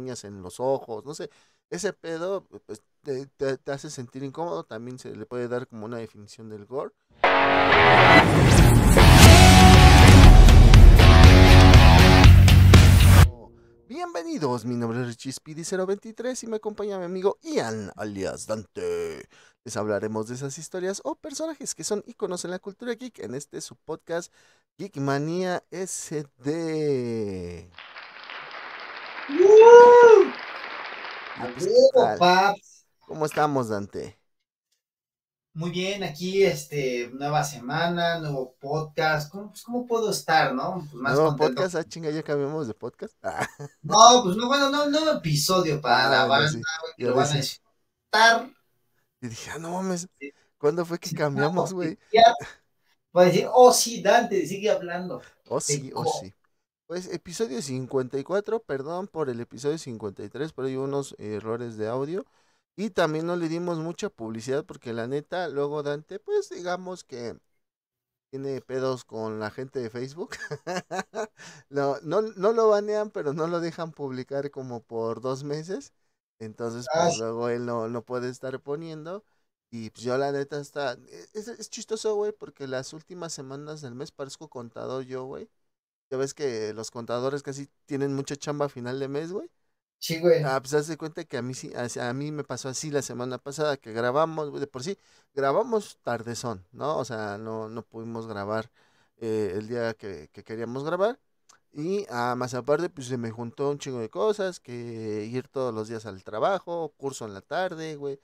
uñas en los ojos, no sé, ese pedo pues, te, hace sentir incómodo, también se le puede dar como una definición del gore. Bienvenidos, mi nombre es Richie Speedy 023 y me acompaña mi amigo Ian alias Dante. Les hablaremos de esas historias o personajes que son iconos en la cultura geek en este su podcast Geek Manía SD. ¡Uh! Y ¡A pues. ¿Cómo estamos, Dante? Muy bien, aquí este, nueva semana, nuevo podcast. ¿Cómo, pues, ¿cómo puedo estar, no? Pues más ¿Nuevo contento. podcast? Ah, chinga, ya cambiamos de podcast. Ah, No, pues no, bueno, no, nuevo episodio para Ah, la bueno, banda, sí. güey, que Yo lo van a disfrutar. y dije, ah, no mames. ¿cuándo fue que Sí, cambiamos, güey? Va a decir, oh sí, Dante, sigue hablando. Oh, sí, oh, sí. Pues episodio 54, perdón por el episodio 53, pero hay unos errores de audio. Y también no le dimos mucha publicidad porque la neta, luego Dante, pues digamos que tiene pedos con la gente de Facebook. no, no, no lo banean, pero no lo dejan publicar como por dos meses. Entonces, Ah, pues luego él no, no puede estar poniendo. Y pues yo la neta está... Es, es chistoso, güey, porque las últimas semanas del mes parezco contador yo, güey. Ya ves que los contadores casi tienen mucha chamba a final de mes, güey. Sí, güey. Ah, pues haz de cuenta que a mí sí, a, a mí me pasó así la semana pasada, que grabamos, güey, de por sí, grabamos tardezón, ¿no? O sea, no, no pudimos grabar eh, el día que, que queríamos grabar. Y ah, más aparte, pues se me juntó un chingo de cosas, que ir todos los días al trabajo, curso en la tarde, güey,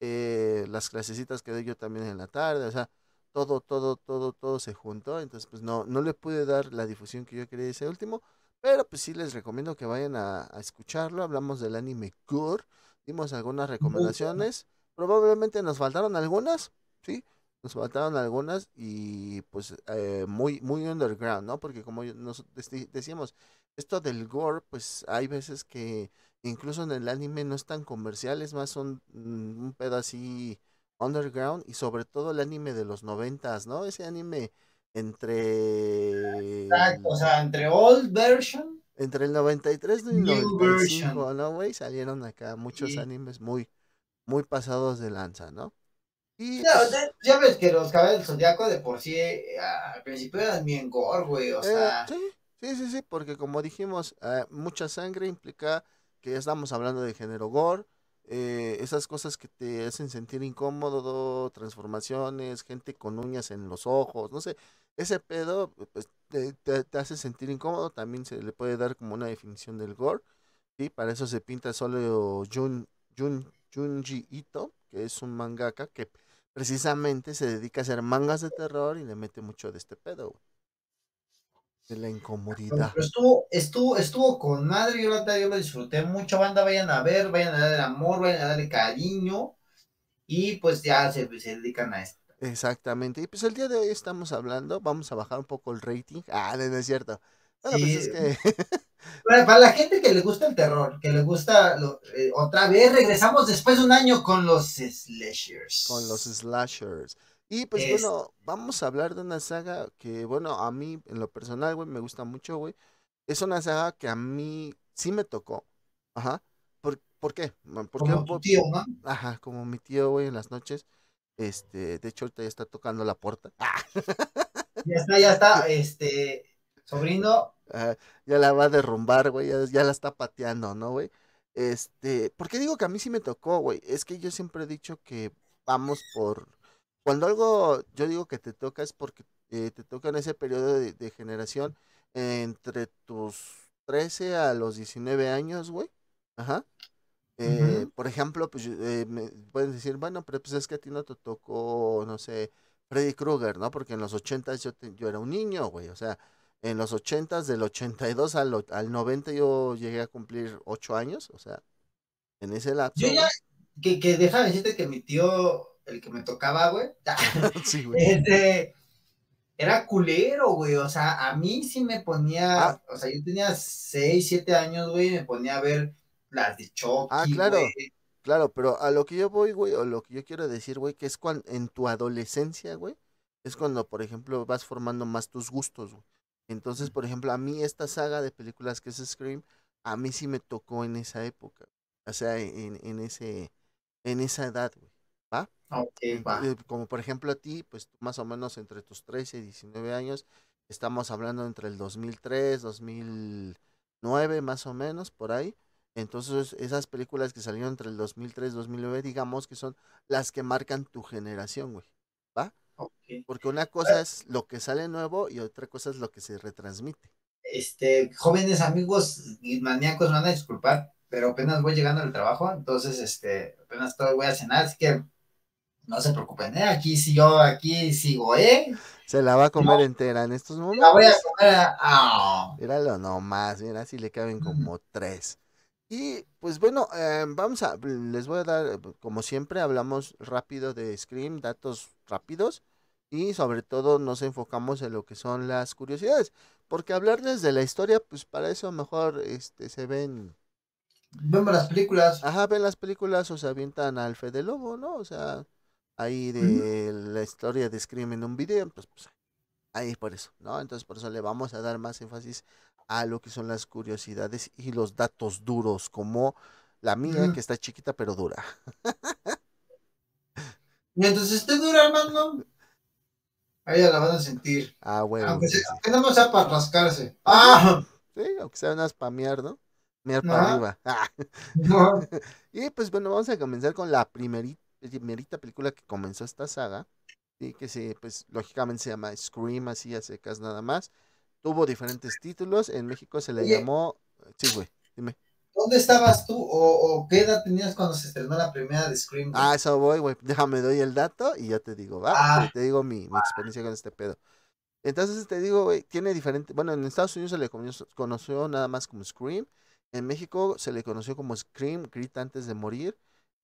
eh, las clasecitas que doy yo también en la tarde, o sea, todo, todo, todo, todo se juntó, entonces pues no, no le pude dar la difusión que yo quería ese último, pero pues sí les recomiendo que vayan a, a escucharlo, hablamos del anime Gore, dimos algunas recomendaciones, probablemente nos faltaron algunas, sí, nos faltaron algunas y pues eh, muy, muy underground, ¿no? Porque como nos decíamos, esto del gore, pues hay veces que incluso en el anime no es tan comercial, es más son mm, un pedo así underground y sobre todo el anime de los noventas, ¿no? Ese anime entre Exacto, o sea, entre old version, entre el 93 y el New 95, version. ¿no, güey? Salieron acá muchos Sí. animes muy muy pasados de lanza, ¿no? Y ya, pues, de- ya ves que los caballos del zodiaco de por sí eh, al principio eran bien gore, güey, o Eh, sea, sí, sí, sí, sí, porque como dijimos, eh, mucha sangre implica que ya estamos hablando de género gore, eh, esas cosas que te hacen sentir incómodo, transformaciones, gente con uñas en los ojos, no sé, ese pedo pues, te, hace sentir incómodo, también se le puede dar como una definición del gore, ¿sí? Para eso se pinta solo Jun, Jun, Junji Ito, que es un mangaka que precisamente se dedica a hacer mangas de terror y le mete mucho de este pedo. De la incomodidad. pero estuvo, estuvo, estuvo con madre, yo verdad, yo lo disfruté mucho, banda, vayan a ver, vayan a darle amor, vayan a darle cariño, y pues ya se, se dedican a esto. Exactamente. Y pues el día de hoy estamos hablando, vamos a bajar un poco el rating. Ah, no, no es cierto. Bueno, pues es Sí. que Para, para la gente que le gusta el terror, que le gusta, lo- eh, otra vez regresamos después de un año con los slashers. con los slashers. Y pues Es- bueno, vamos a hablar de una saga que, bueno, a mí en lo personal, güey, me gusta mucho, güey. Es una saga que a mí sí me tocó. Ajá. ¿Por, ¿por qué? Porque, como tu tío, ¿no? Ajá, como mi tío, güey, en las noches. Este, de hecho, ahorita ya está tocando la puerta. Ah, Ya está, ya está, este, sobrino, ah, ya la va a derrumbar, güey, ya, ya la está pateando, ¿no, güey? Este, ¿por qué digo que a mí sí me tocó, güey? Es que yo siempre he dicho que vamos por... Cuando algo, yo digo que te toca es porque eh, te toca en ese periodo de, de generación entre tus 13 a los 19 años, güey. Ajá. Eh. Por ejemplo, pues eh, me pueden decir, bueno, pero pues es que a ti no te tocó, no sé, Freddy Krueger, ¿no? Porque en los 80 yo, te- yo era un niño, güey. O sea, en los 80 del 82 al, al 90 yo llegué a cumplir 8 años, o sea, en ese lapso. yo ya, que, que déjame decirte que mi tío, el que me tocaba, güey, Sí, güey. este, era culero, güey, o sea, a mí sí me ponía, Ah. o sea, yo tenía 6, 7 años, güey, y me ponía a ver las de Chucky, Ah, claro. güey. Claro, pero a lo que yo voy, güey, o lo que yo quiero decir, güey, que es cuando en tu adolescencia, güey, es cuando, por ejemplo, vas formando más tus gustos, güey. Entonces, por ejemplo, a mí esta saga de películas que es Scream, a mí sí me tocó en esa época. O sea, en, en ese, en esa edad, güey. ¿Va? Ok, va. Eh, Como por ejemplo a ti, pues tú más o menos entre tus 13 y 19 años, estamos hablando entre el 2003, 2009, más o menos, por ahí. Entonces, esas películas que salieron entre el 2003 y 2009, digamos que son las que marcan tu generación, güey. ¿Va? Ok. Porque una cosa es lo que sale nuevo y otra cosa es lo que se retransmite. Este, jóvenes amigos y maníacos me van a disculpar, pero apenas voy llegando al trabajo, entonces, este, apenas todo voy a cenar, así que no se preocupen, ¿eh? Aquí sí, yo aquí sigo, ¿eh? Se la va a comer No. entera en estos La voy a momentos. comer. ah. Míralo nomás, mira, si le caben como tres. Y pues bueno, eh, vamos a, les voy a dar, como siempre, hablamos rápido de Scream, datos rápidos y sobre todo nos enfocamos en lo que son las curiosidades, porque hablarles de la historia, pues para eso mejor este, se ven, Vemos las películas. ajá, ven las películas o se avientan al Fede Lobo, ¿no? O sea, ahí de la historia de Scream en un video, pues, pues ahí por eso, ¿no? Entonces por eso le vamos a dar más énfasis a lo que son las curiosidades y los datos duros, como la mía, que está chiquita pero dura. Mientras esté dura, hermano, ahí ya la van a sentir. Ah, bueno, Aunque, sí, sea- sí. aunque no sea para rascarse. ¡Ah! Sí, aunque sea una spamear, ¿no? Mear para arriba. Ah. No. Y pues bueno, vamos a comenzar con la primeri- primerita película que comenzó esta saga. Y que se, pues lógicamente se llama Scream, así a secas nada más. Tuvo diferentes títulos. En México se le Oye. llamó. Sí, güey, dime. ¿Dónde estabas tú o, o qué edad tenías cuando se estrenó la primera de Scream? güey? Ah, eso voy, güey. Déjame doy el dato y ya te digo, va. Ah. Te, digo mi, mi experiencia con este pedo. Entonces te digo, güey, tiene diferente. Bueno, en Estados Unidos se le conoció, conoció nada más como Scream. En México se le conoció como Scream, Grita antes de morir.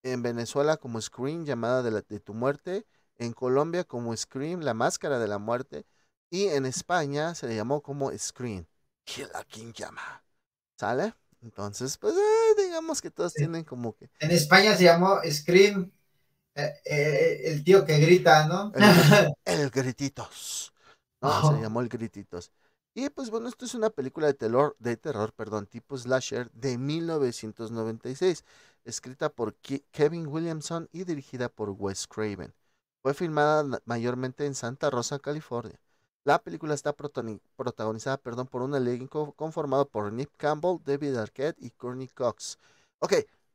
En Venezuela como Scream, llamada de, la- de tu muerte. En Colombia como Scream, la máscara de la muerte. Y en España se le llamó como Scream, Kill a King llama. ¿Sale? Entonces, pues eh, digamos que todos Sí. tienen como que En España se llamó Scream, eh, eh, el tío que grita, ¿no? El, el Grititos. No, se llamó El Grititos. Y pues bueno, esto es una película de terror, de terror, perdón, tipo slasher de 1996, escrita por Ke- Kevin Williamson y dirigida por Wes Craven. Fue filmada mayormente en Santa Rosa, California. La película está protagonizada perdón, por un elenco conformado por Nip Campbell, David Arquette y Courtney Cox. Ok,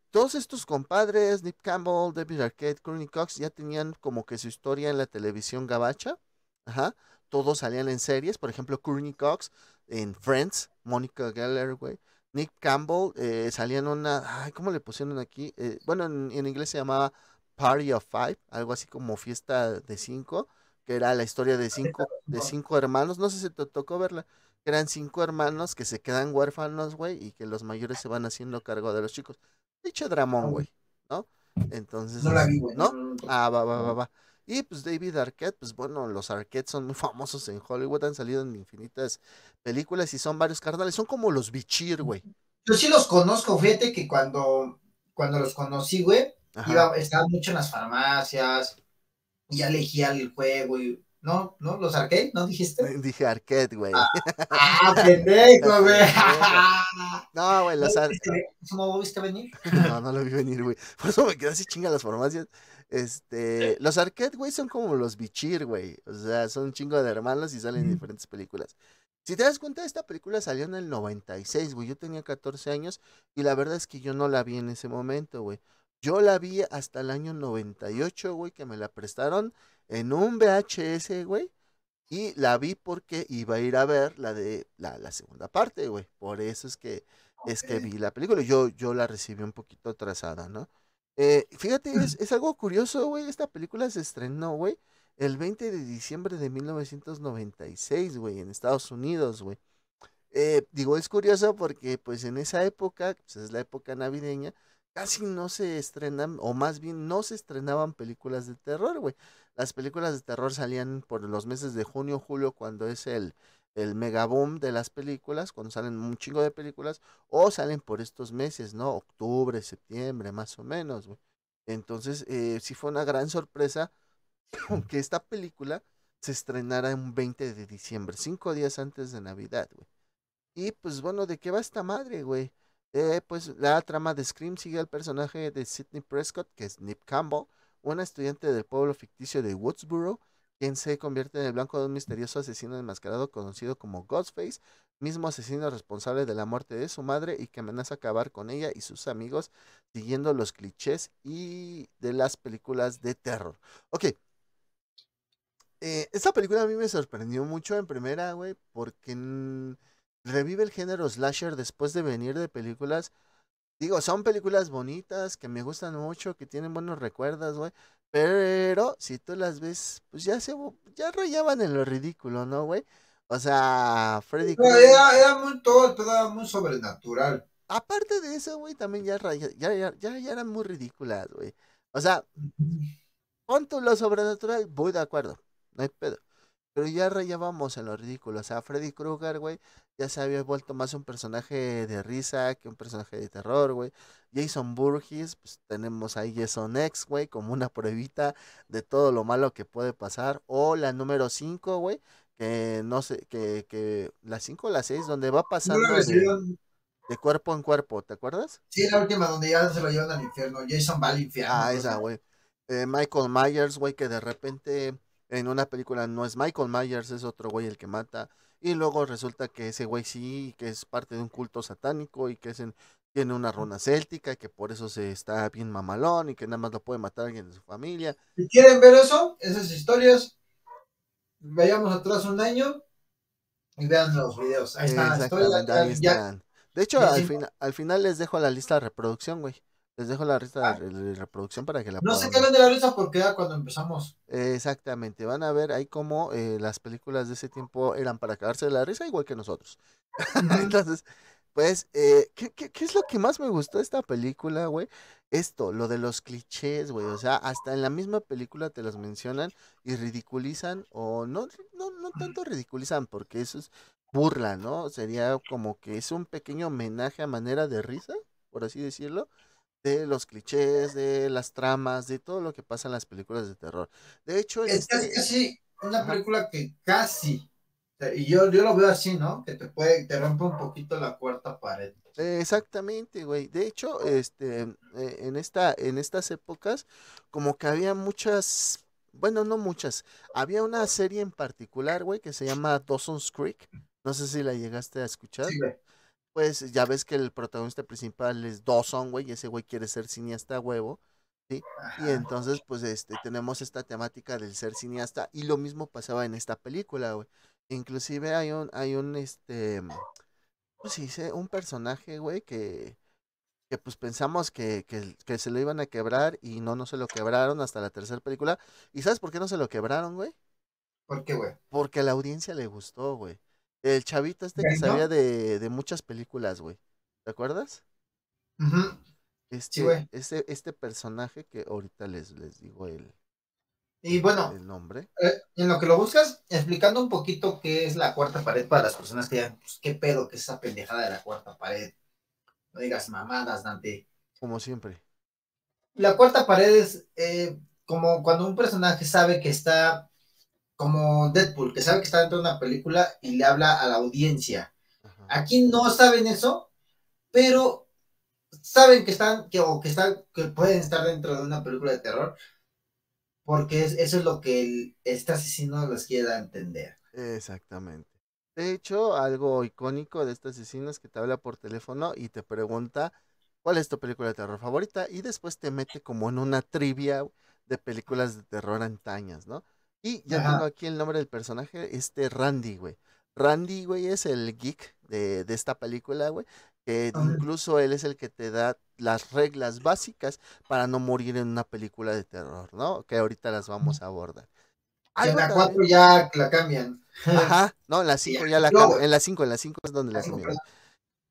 todos estos compadres, Nip Campbell, David Arquette, Courtney Cox, ya tenían como que su historia en la televisión gabacha. Ajá. Todos salían en series, por ejemplo, Courtney Cox en Friends, Monica Geller, güey. Nick Campbell eh, salía en una, ay, ¿cómo le pusieron aquí? Eh, bueno, en, en inglés se llamaba Party of Five, algo así como fiesta de cinco, que era la historia de cinco, de cinco hermanos, no sé si te tocó verla, que eran cinco hermanos que se quedan huérfanos, güey, y que los mayores se van haciendo cargo de los chicos. Dicho dramón, güey, ¿no? Entonces, No la vi, güey. ¿no? no, no. Ah, va, va, va, va. Y pues David Arquette, pues bueno, los Arquette son muy famosos en Hollywood, han salido en infinitas películas y son varios carnales, son como los Bichir, güey. Yo sí los conozco, fíjate que cuando, cuando los conocí, güey, iba, estaba mucho en las farmacias, y ya elegía el juego, y, ¿no? ¿No? ¿Los arcade? ¿No dijiste? Dije Arquette, güey. ¡Ah, pendejo, güey! No, güey, los ¿No Ar- viste- ¿No viste venir? No, no lo vi venir, güey. Por eso me quedé así chinga las farmacias. Este, los Arquette, güey, son como los Bichir, güey. O sea, son un chingo de hermanos y salen en diferentes películas. Si te das cuenta, esta película salió en el 96, güey. Yo tenía 14 años y la verdad es que yo no la vi en ese momento, güey. Yo la vi hasta el año 98, güey, que me la prestaron en un VHS, güey. Y la vi porque iba a ir a ver la de la, la segunda parte, güey. Por eso es que es que vi la película. Yo, yo la recibí un poquito atrasada, ¿no? Eh, fíjate, es, es algo curioso, güey. Esta película se estrenó, güey, el 20 de diciembre de 1996, güey, en Estados Unidos, güey. Eh, digo, es curioso porque, pues, en esa época, pues, es la época navideña, casi no se estrenan, o más bien no se estrenaban películas de terror, güey. Las películas de terror salían por los meses de junio, julio, cuando es el, el mega boom de las películas, cuando salen un chingo de películas, o salen por estos meses, ¿no? Octubre, septiembre, más o menos, güey. Entonces, eh, sí fue una gran sorpresa que esta película se estrenara un 20 de diciembre, cinco días antes de Navidad, güey. Y pues bueno, ¿de qué va esta madre, güey? Eh, pues la trama de Scream sigue al personaje de Sidney Prescott, que es Nip Campbell, una estudiante del pueblo ficticio de Woodsboro, quien se convierte en el blanco de un misterioso asesino enmascarado conocido como Ghostface, mismo asesino responsable de la muerte de su madre y que amenaza acabar con ella y sus amigos siguiendo los clichés y de las películas de terror. Ok. Eh, esta película a mí me sorprendió mucho en primera, güey, porque revive el género slasher después de venir de películas. Digo, son películas bonitas, que me gustan mucho, que tienen buenos recuerdos, güey. Pero si tú las ves, pues ya se ya rayaban en lo ridículo, ¿no, güey? O sea, Freddy Krueger. Era, era, muy todo, era muy sobrenatural. Aparte de eso, güey, también ya, ya, ya, ya, ya eran muy ridículas, güey. O sea, pon tú lo sobrenatural, voy de acuerdo, no hay pedo. Pero ya rayábamos en lo ridículo. O sea, Freddy Krueger, güey, ya se había vuelto más un personaje de risa que un personaje de terror, güey. Jason Burgess, pues tenemos ahí Jason X, güey, como una pruebita de todo lo malo que puede pasar. O la número 5, güey, que no sé, que, que la 5 o la 6, donde va pasando de, cuerpo en cuerpo, ¿te acuerdas? Sí, la última, donde ya se lo llevan al infierno. Jason va al infierno. Ah, esa, güey. Eh, Michael Myers, güey, que de repente en una película no es Michael Myers, es otro güey el que mata. Y luego resulta que ese güey sí, que es parte de un culto satánico y que es en, tiene una runa céltica y que por eso se está bien mamalón y que nada más lo puede matar alguien de su familia. Si quieren ver eso, esas historias, vayamos atrás un año y vean los videos. Ahí están. Exactamente, De hecho, al, al final les dejo la lista de reproducción, güey. Les dejo la lista ah. de reproducción para que la No sé qué de la lista porque era cuando empezamos. Exactamente, van a ver ahí cómo eh, las películas de ese tiempo eran para cagarse de la risa igual que nosotros. Entonces, pues, eh, ¿qué, qué, qué es lo que más me gustó de esta película, güey? Esto, lo de los clichés, güey. O sea, hasta en la misma película te los mencionan y ridiculizan, o no, no, no tanto ridiculizan, porque eso es burla, ¿no? Sería como que es un pequeño homenaje a manera de risa, por así decirlo de los clichés, de las tramas, de todo lo que pasa en las películas de terror. De hecho, es este casi una película que casi, y yo, yo lo veo así, ¿no? Que te puede, te rompe un poquito la cuarta pared. Exactamente, güey. De hecho, este, eh, en esta, en estas épocas, como que había muchas, bueno, no muchas, había una serie en particular, güey, que se llama Dawson's Creek. No sé si la llegaste a escuchar. Sí, pues ya ves que el protagonista principal es Dawson, güey, y ese güey quiere ser cineasta huevo, ¿sí? Y entonces, pues, este, tenemos esta temática del ser cineasta, y lo mismo pasaba en esta película, güey. Inclusive hay un, hay un, este, pues sí, un personaje, güey, que, que pues pensamos que, que, que se lo iban a quebrar y no, no se lo quebraron hasta la tercera película. ¿Y sabes por qué no se lo quebraron, güey? ¿Por qué, güey? Porque a la audiencia le gustó, güey. El chavito este que sabía de, de muchas películas, güey. ¿Te acuerdas? Este, este, este personaje que ahorita les, les digo el, y bueno, el nombre. Eh, en lo que lo buscas, explicando un poquito qué es la cuarta pared para las personas que digan, pues qué pedo que es esa pendejada de la cuarta pared. No digas mamadas, Dante. Como siempre. La cuarta pared es eh, como cuando un personaje sabe que está como Deadpool, que sabe que está dentro de una película y le habla a la audiencia. Aquí no saben eso, pero saben que están, que, o que están, que pueden estar dentro de una película de terror, porque eso es lo que el, este asesino les quiere dar a entender. Exactamente. De hecho, algo icónico de este asesino es que te habla por teléfono y te pregunta cuál es tu película de terror favorita y después te mete como en una trivia de películas de terror antañas, ¿no? Y ya tengo aquí el nombre del personaje, este Randy, güey. Randy, güey, es el geek de, de esta película, güey. Que incluso él es el que te da las reglas básicas para no morir en una película de terror, ¿no? Que ahorita las vamos a abordar. En la 4 ya la cambian. Ajá, no, en la 5 ya la cambian. En la 5, en la 5 es donde la cambian.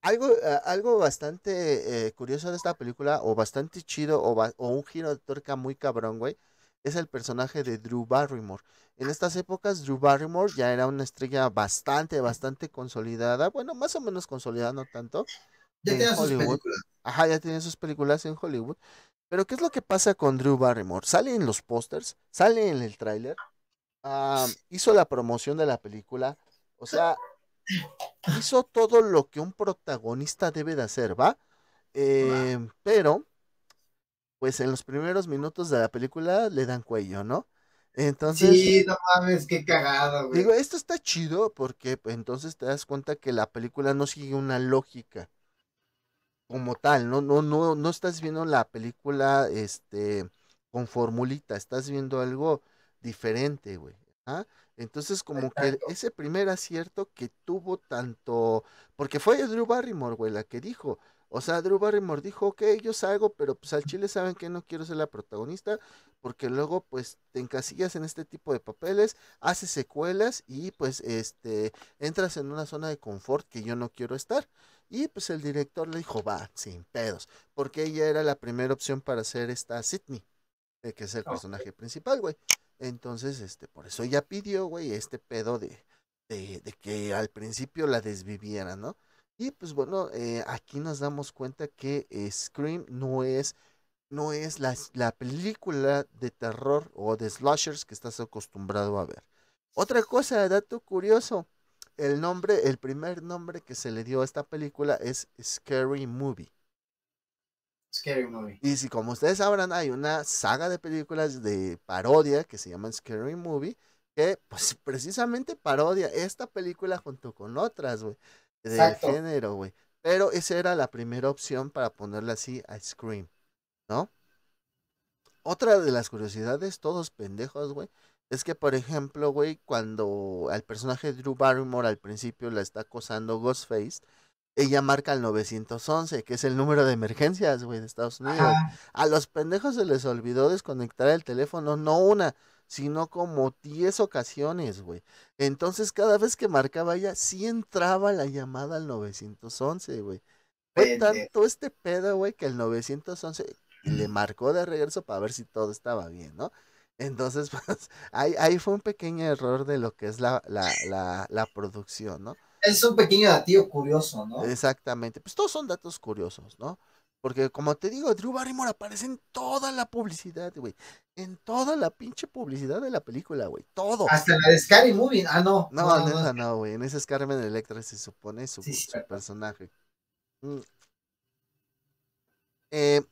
Algo, algo bastante eh, curioso de esta película, o bastante chido, o, o un giro de tuerca muy cabrón, güey, es el personaje de Drew Barrymore. En estas épocas, Drew Barrymore ya era una estrella bastante, bastante consolidada. Bueno, más o menos consolidada, no tanto. Ya tenía sus películas. Ajá, ya tenía sus películas en Hollywood. Pero, ¿qué es lo que pasa con Drew Barrymore? Sale en los pósters, sale en el tráiler, hizo la promoción de la película. O sea, hizo todo lo que un protagonista debe de hacer, ¿va? Eh, pero, pues en los primeros minutos de la película le dan cuello, ¿no? Entonces, Sí, no mames, qué cagado, güey. digo, esto está chido porque pues, entonces te das cuenta que la película no sigue una lógica como tal, no, no, no, no estás viendo la película, este, con formulita, estás viendo algo diferente, güey. ¿ah? Entonces, como que ese primer acierto que tuvo tanto, porque fue Drew Barrymore, güey, la que dijo. O sea, Drew Barrymore dijo, ok, yo salgo, pero pues al chile saben que no quiero ser la protagonista, porque luego pues te encasillas en este tipo de papeles, haces secuelas y pues este, entras en una zona de confort que yo no quiero estar. Y pues el director le dijo, va, sin pedos, porque ella era la primera opción para hacer esta Sydney, eh, que es el personaje principal, güey. Entonces, este, por eso ella pidió, güey, este pedo de, de, de que al principio la desviviera, ¿no? Y pues bueno, eh, aquí nos damos cuenta que eh, Scream no es, no es la, la película de terror o de slashers que estás acostumbrado a ver. Otra cosa, dato curioso, el nombre, el primer nombre que se le dio a esta película es Scary Movie. Scary movie. Y si como ustedes sabrán, hay una saga de películas de parodia que se llaman Scary Movie, que pues precisamente parodia esta película junto con otras, güey, del Exacto. género, güey. Pero esa era la primera opción para ponerle así a Scream, ¿no? Otra de las curiosidades, todos pendejos, güey, es que, por ejemplo, güey, cuando al personaje de Drew Barrymore al principio la está acosando Ghostface, ella marca el 911, que es el número de emergencias, güey, de Estados Unidos. Ajá. A los pendejos se les olvidó desconectar el teléfono, no una, sino como 10 ocasiones, güey. Entonces, cada vez que marcaba ella, sí entraba la llamada al 911, güey. Fue tanto este pedo, güey, que el 911 le marcó de regreso para ver si todo estaba bien, ¿no? Entonces, pues, ahí, ahí fue un pequeño error de lo que es la, la, la, la producción, ¿no? Es un pequeño datillo curioso, ¿no? Exactamente. Pues todos son datos curiosos, ¿no? Porque como te digo, Drew Barrymore aparece en toda la publicidad, güey. En toda la pinche publicidad de la película, güey. Todo. Hasta la de Scary Movie. Ah, no. No, no, en no, esa no, güey. En esa es Carmen Electra, se supone su, Sí, su cierto. personaje. Mm. Eh,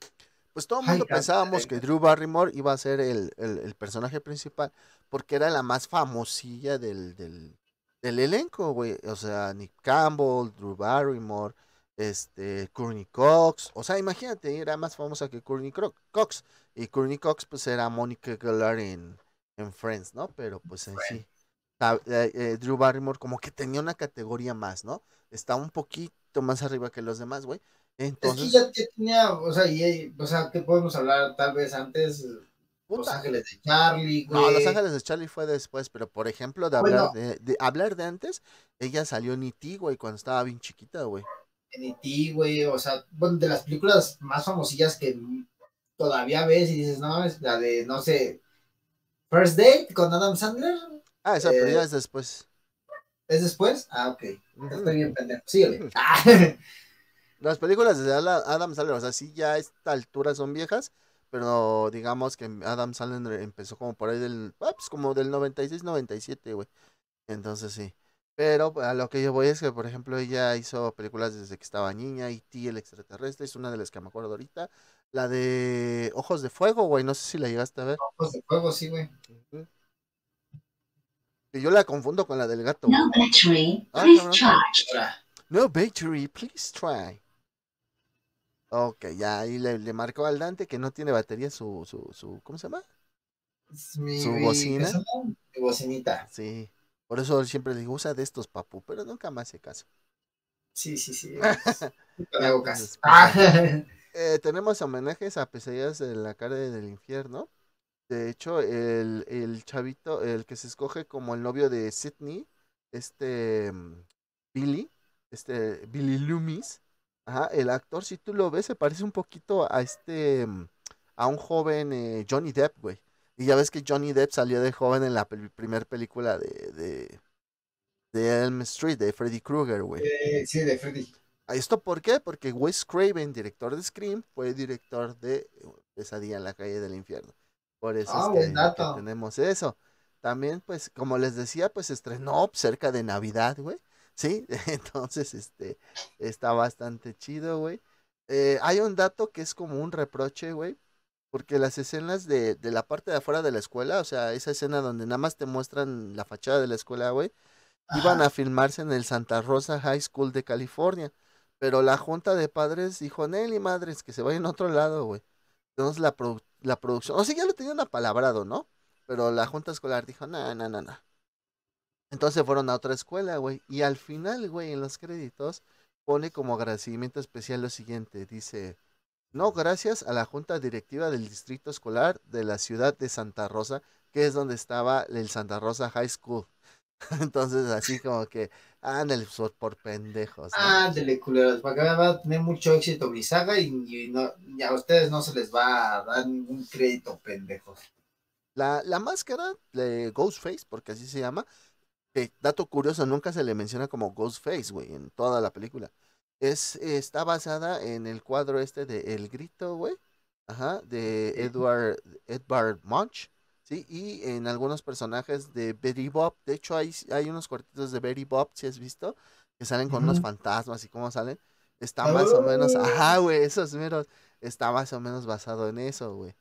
pues todo el mundo pensábamos que. Drew Barrymore iba a ser el, el- el personaje principal porque era la más famosilla del, del, del elenco, güey. O sea, Nick Campbell, Drew Barrymore, este, Courtney Cox. O sea, imagínate, era más famosa que Courtney Cox. Y Courtney Cox, pues era Monica Geller en, en Friends, ¿no? Pero pues en sí. ah, eh, eh, Drew Barrymore como que tenía una categoría más, ¿no? Está un poquito más arriba que los demás, güey. Es que Entonces, ya, ya tenía, o sea, y, o sea, ¿qué podemos hablar tal vez antes? Los Ángeles de Charlie, güey. No, Los Ángeles de Charlie fue después, pero por ejemplo, de hablar, Bueno. de, de hablar de antes, ella salió en E.T., güey, cuando estaba bien chiquita, güey. En E.T., güey, o sea, bueno, de las películas más famosillas que todavía ves y dices, no mames, la de, no sé, First Date con Adam Sandler, Ah, esa, pero Eh, ya es después. ¿es después? Ah, ok, estoy bien pendejo, síguele. Ah, Las películas de Adam Sandler, o sea, sí ya a esta altura son viejas, pero digamos que Adam Sandler empezó como por ahí del, ah, pues como del 96, 97, güey. Entonces sí. Pero a lo que yo voy es que, por ejemplo, ella hizo películas desde que estaba niña, E.T. el extraterrestre, es una de las que me acuerdo ahorita. La de Ojos de Fuego, güey, no sé si la llegaste a ver. Ojos de fuego, sí, güey. Que yo la confundo con la del gato. güey. No battery. Ah, Please. Ahora, No battery, please try. Ok, ya ahí le, le marcó al Dante que no tiene batería su, su, su, ¿cómo se llama? mi, ¿Su bocina? ¿qué se llama? Mi bocinita. Sí. Por eso siempre le digo, usa de estos, papu, pero nunca me hace caso. Sí, sí, sí. Nunca le hago caso. Entonces, Ah, Eh, tenemos homenajes a Pesadillas de la cara del infierno. De hecho, el, el chavito, el que se escoge como el novio de Sidney, este mm, Billy, este Billy Loomis, ajá, el actor, si tú lo ves, se parece un poquito a este, mm, a un joven eh, Johnny Depp, güey. Y ya ves que Johnny Depp salió de joven en la pel- primer película de, de, de Elm Street, de Freddy Krueger, güey. eh, sí, de Freddy. ¿Esto por qué? Porque Wes Craven, director de Scream, fue director de Pesadilla en la calle del infierno. Por eso Ah, es que tenemos eso. También, pues, como les decía, pues estrenó cerca de Navidad, güey. Sí, entonces, este, está bastante chido, güey. Eh, hay un dato que es como un reproche, güey. Porque las escenas de, de la parte de afuera de la escuela, o sea, esa escena donde nada más te muestran la fachada de la escuela, güey, iban a filmarse en el Santa Rosa High School de California. Pero la junta de padres dijo, Nelly, madres, que se vayan a otro lado, güey. Entonces la, produ- la producción, o sea, ya lo tenían apalabrado, ¿no? Pero la junta escolar dijo, no, no, no, no. Entonces fueron a otra escuela, güey. Y al final, güey, en los créditos, pone como agradecimiento especial lo siguiente. Dice, no, gracias a la junta directiva del distrito escolar de la ciudad de Santa Rosa, que es donde estaba el Santa Rosa High School. Entonces, así como que, ándale, por, por pendejos, ¿no? Ándale, culeros, para que va a tener mucho éxito mi saga y, y no, y a ustedes no se les va a dar ningún crédito, pendejos. La, la máscara de Ghostface, porque así se llama, que dato curioso, nunca se le menciona como Ghostface, güey, en toda la película. Es, está basada en el cuadro este de El Grito, güey. Ajá, de. Edward, Edvard Munch. Sí, y en algunos personajes de Betty Bob. De hecho, hay, hay unos cuartitos de Betty Bob, si has visto, que salen con unos fantasmas y cómo salen. Está más o menos, ajá, güey, esos meros. Está más o menos basado en eso, güey.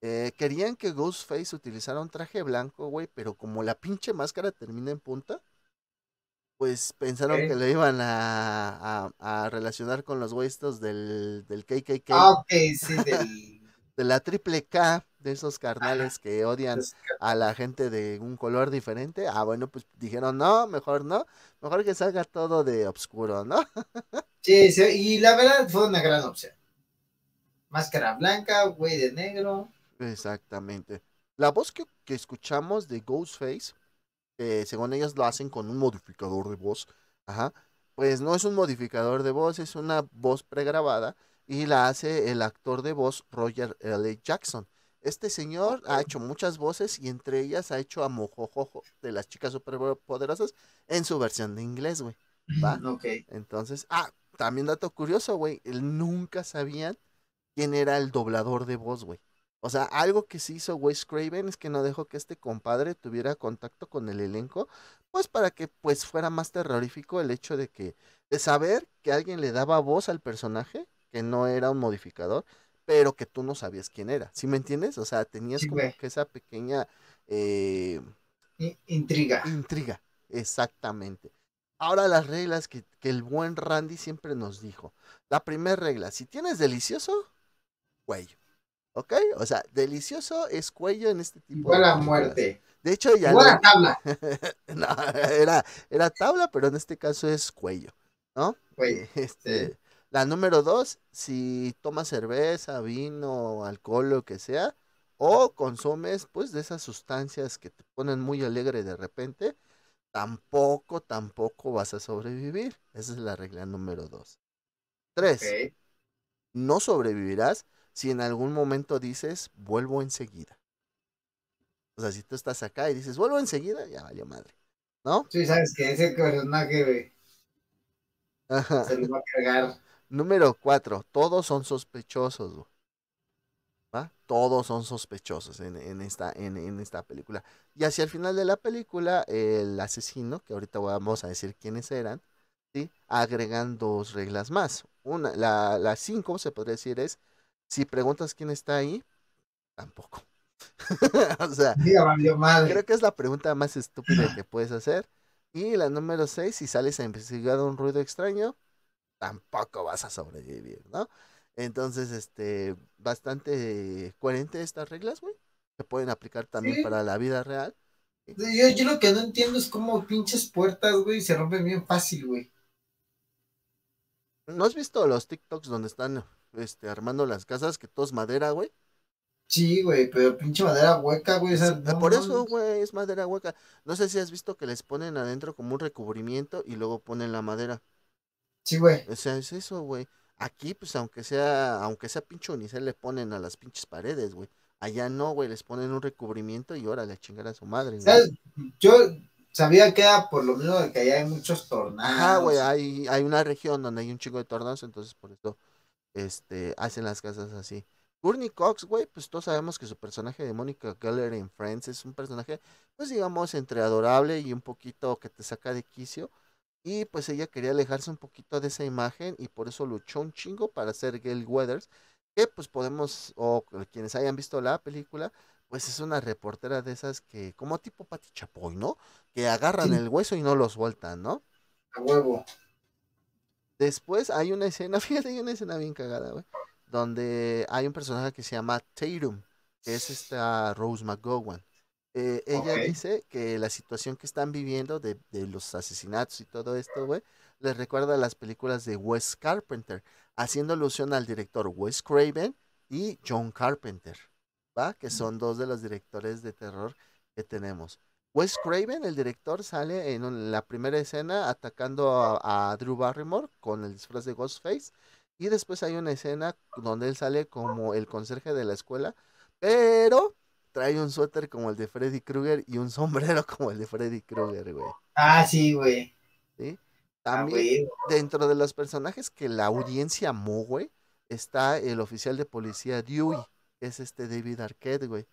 Eh, querían que Ghostface utilizara un traje blanco, güey, pero como la pinche máscara termina en punta, pues pensaron que lo iban a, a- a relacionar con los güeyes estos del, del KKK, Ah, ok, sí, del... de la triple K, de esos carnales que odian a la gente de un color diferente. Ah, bueno, pues dijeron, no, mejor no, mejor que salga todo de oscuro, ¿no? Sí, sí, y la verdad fue una gran opción. Máscara blanca, güey de negro. Exactamente. La voz que, que escuchamos de Ghostface, que según ellos lo hacen con un modificador de voz, ajá, pues no es un modificador de voz, es una voz pregrabada y la hace el actor de voz Roger L. Jackson. Este señor ha hecho muchas voces y entre ellas ha hecho a Mojojojo de las chicas superpoderosas en su versión de inglés, güey. Va. Ok. Entonces, ah, también dato curioso, güey, él nunca sabían quién era el doblador de voz, güey. O sea, algo que se hizo Wes Craven es que no dejó que este compadre tuviera contacto con el elenco, pues para que pues fuera más terrorífico el hecho de que de saber que alguien le daba voz al personaje, que no era un modificador, pero que tú no sabías quién era. ¿Sí me entiendes? O sea, tenías Sí, como que esa pequeña eh, Intriga. Intriga, exactamente. Ahora las reglas que, que el buen Randy siempre nos dijo. La primera regla, si tienes delicioso, cuello. ¿Ok? O sea, delicioso es cuello en este tipo Igual de a películas. muerte. De hecho, ya Igual lo- a tabla, no, era, era tabla, pero en este caso es cuello, ¿no? güey. Este, La número dos, si tomas cerveza, vino, alcohol, lo que sea, o consumes pues de esas sustancias que te ponen muy alegre de repente, tampoco, tampoco vas a sobrevivir. Esa es la regla número dos. Tres, no sobrevivirás si en algún momento dices vuelvo enseguida. O sea, si tú estás acá y dices vuelvo enseguida, ya valió madre, ¿no? Sí, sabes que ese personaje, güey, Ajá. se lo va a cargar. Número cuatro, todos son sospechosos, güey. ¿va? Todos son sospechosos en, en esta, en, en esta película. Y hacia el final de la película, el asesino, que ahorita vamos a decir quiénes eran, ¿sí? agregan dos reglas más. Una, la, la cinco, se podría decir, es, si preguntas quién está ahí, tampoco. o sea. Creo que es la pregunta más estúpida que puedes hacer. Y la número 6, si sales a investigar un ruido extraño, tampoco vas a sobrevivir, ¿no? Entonces, este, bastante coherente estas reglas, güey. Se pueden aplicar también Sí. para la vida real. Yo, yo lo que no entiendo es cómo pinches puertas, güey, se rompen bien fácil, güey. ¿No has visto los TikToks donde están este, armando las casas que todo es madera, güey? Sí, güey, pero pinche madera hueca, güey. Sí, no Por eso, güey, es madera hueca. No sé si has visto que les ponen adentro como un recubrimiento y luego ponen la madera. Sí, güey. O sea, es eso, güey. Aquí, pues, aunque sea, aunque sea pinche unicel, le ponen a las pinches paredes, güey. Allá no, güey, les ponen un recubrimiento y órale, a chingar a su madre, güey. ¿Sabes? Yo sabía que era por lo mismo de que allá hay muchos tornados. Ajá, güey, hay, hay una región donde hay un chingo de tornados, entonces por eso, este, hacen las casas así. Courtney Cox, güey, pues todos sabemos que su personaje de Monica Geller en Friends es un personaje, pues digamos, entre adorable y un poquito que te saca de quicio. Y pues ella quería alejarse un poquito de esa imagen y por eso luchó un chingo para ser Gail Weathers, que pues podemos, o quienes hayan visto la película, pues es una reportera de esas que, como tipo Pati Chapoy, ¿no? Que agarran el hueso y no lo sueltan, ¿no? A huevo. Después hay una escena, fíjate, hay una escena bien cagada, güey, donde hay un personaje que se llama Tatum, que es esta Rose McGowan. Eh, ella dice que la situación que están viviendo de, de los asesinatos y todo esto, güey, les recuerda a las películas de Wes Carpenter, haciendo alusión al director Wes Craven y John Carpenter, ¿va? Que son dos de los directores de terror que tenemos. Wes Craven, el director, sale en la primera escena atacando a, a, Drew Barrymore con el disfraz de Ghostface. Y después hay una escena donde él sale como el conserje de la escuela, pero trae un suéter como el de Freddy Krueger y un sombrero como el de Freddy Krueger, güey. Ah, sí, güey. ¿Sí? Ah, También dentro de los personajes que la audiencia amó, güey, está el oficial de policía Dewey, es este David Arquette, güey.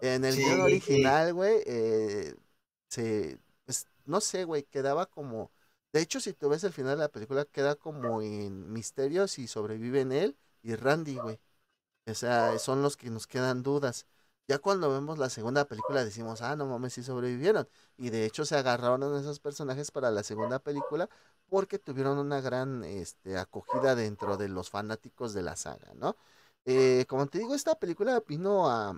En el sí, guion original, güey, eh, se, pues, no sé, güey, quedaba como... De hecho, si tú ves el final de la película, queda como en misterio si sobreviven él y Randy, güey. O sea, son los que nos quedan dudas. Ya cuando vemos la segunda película decimos, ah, no mames, sí sobrevivieron. Y de hecho se agarraron a esos personajes para la segunda película porque tuvieron una gran este, acogida dentro de los fanáticos de la saga, ¿no? Eh, como te digo, esta película vino a,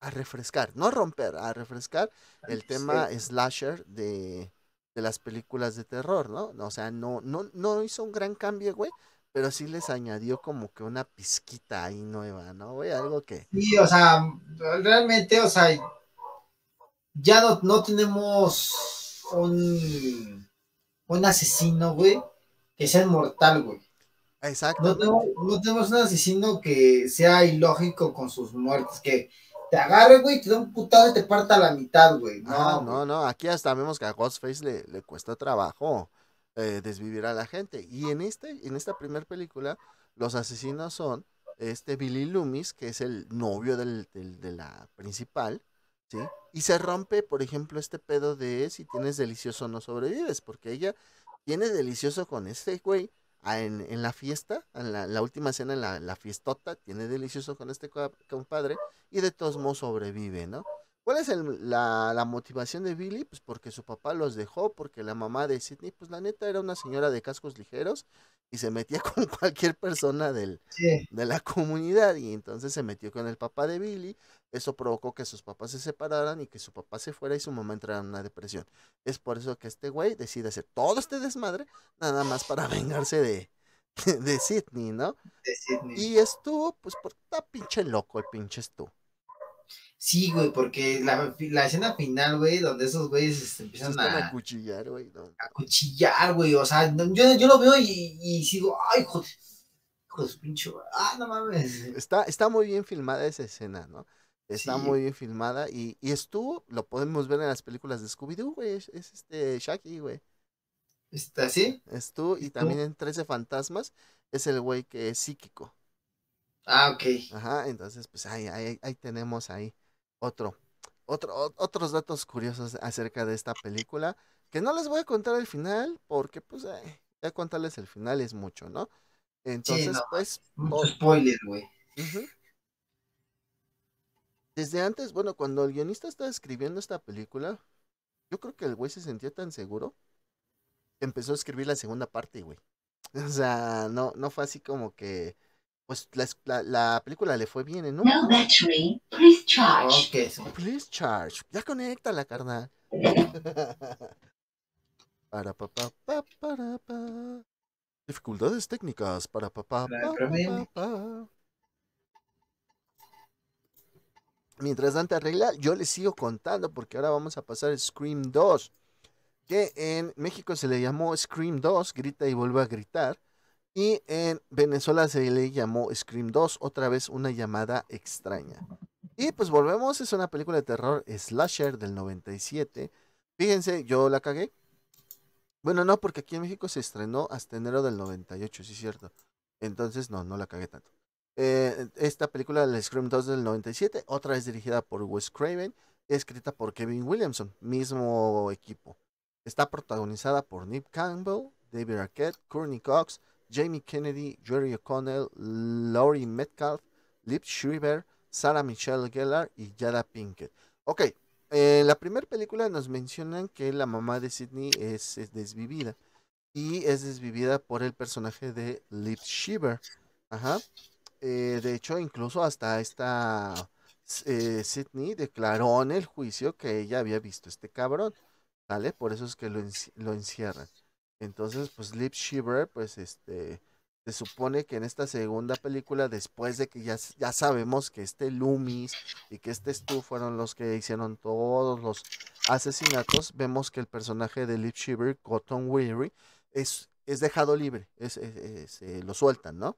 a refrescar, no a romper, a refrescar el tema slasher de, de, las películas de terror, ¿no? O sea, no, no, no hizo un gran cambio, güey, pero sí les añadió como que una pizquita ahí nueva, ¿no, güey? Algo que... Sí, o sea, realmente, o sea, ya no, no tenemos un, un asesino, güey, que sea inmortal, güey. Exacto. No, tenemos, no tenemos un asesino que sea ilógico con sus muertes, que te agarre, güey, te da un putado y te parta a la mitad, güey. No, ah, no, no, aquí hasta vemos que a Ghostface le, le cuesta trabajo eh, desvivir a la gente. Y en, este, en esta primera película, los asesinos son este Billy Loomis, que es el novio del, del, de la principal, ¿sí? Y se rompe, por ejemplo, este pedo de si tienes delicioso no sobrevives, porque ella tiene delicioso con este güey en, en, la fiesta, en la, la última cena, en la, la, fiestota, tiene delicioso con este compadre y de todos modos sobrevive, ¿no? ¿Cuál es el, la, la, motivación de Billy? Pues porque su papá los dejó, porque la mamá de Sidney, pues la neta era una señora de cascos ligeros y se metía con cualquier persona del, sí. de la comunidad y entonces se metió con el papá de Billy. Eso provocó que sus papás se separaran y que su papá se fuera y su mamá entrara en una depresión. Es por eso que este güey decide hacer todo este desmadre nada más para vengarse de, de, Sidney, ¿no? De. Y estuvo, pues, por está pinche loco el pinche estuvo. Sí, güey, porque la, la escena final, güey, donde esos güeyes este, empiezan a, a cuchillar, güey. No. A cuchillar, güey. O sea, yo, yo lo veo y, y sigo, ay, joder. Hijo de su pincho. Ah, no mames. Está, está muy bien filmada esa escena, ¿no? Está sí. muy bien filmada y, y estuvo, lo podemos ver en las películas de Scooby-Doo, güey. Es, es, este Shaggy, güey. ¿Está así? Estuvo, y también en 13 Fantasmas es el güey que es psíquico. Ah, ok. Ajá, entonces, pues ahí, ahí, ahí tenemos ahí otro, otro, otros datos curiosos acerca de esta película, que no les voy a contar el final, porque pues eh, ya contarles el final es mucho, ¿no? Entonces, sí, no, pues... Mucho oh, spoiler, güey. Uh -huh. Desde antes, bueno, cuando el guionista estaba escribiendo esta película, yo creo que el güey se sentía tan seguro que empezó a escribir la segunda parte, güey. O sea, no, no fue así como que pues la, la, la, película le fue bien, ¿no? No battery, please charge. Okay. Please charge. Ya conecta la carnal. para papá, pa, para pa. Dificultades técnicas para papá, pa, pa, pa, Mientras Dante arregla, yo les sigo contando porque ahora vamos a pasar Scream 2. Que en México se le llamó Scream 2, grita y vuelve a gritar. Y en Venezuela se le llamó Scream 2, otra vez una llamada extraña. Y pues volvemos, es una película de terror slasher del 97. Fíjense, yo la cagué. Bueno, no, porque aquí en México se estrenó hasta enero del 98, sí es cierto. Entonces, no, no la cagué tanto. Eh, esta película, la Scream 2 del 97, otra vez dirigida por Wes Craven, escrita por Kevin Williamson, mismo equipo. Está protagonizada por Nip Campbell, David Arquette, Courtney Cox, Jamie Kennedy, Jerry O'Connell, Laurie Metcalf, Liv Schreiber, Sarah Michelle Gellar y Jada Pinkett. Ok, en la primera película nos mencionan que la mamá de Sidney es, es desvivida y es desvivida por el personaje de Liv Schreiber. Ajá. Eh, de hecho, incluso hasta esta eh, Sidney declaró en el juicio que ella había visto este cabrón. ¿Vale? Por eso es que lo encierran. Entonces, pues Liv Schreiber, pues este, se supone que en esta segunda película, después de que ya, ya sabemos que este Loomis y que este Stu fueron los que hicieron todos los asesinatos, vemos que el personaje de Liv Schreiber, Cotton Weary, es, es dejado libre, es, es- lo sueltan, ¿no?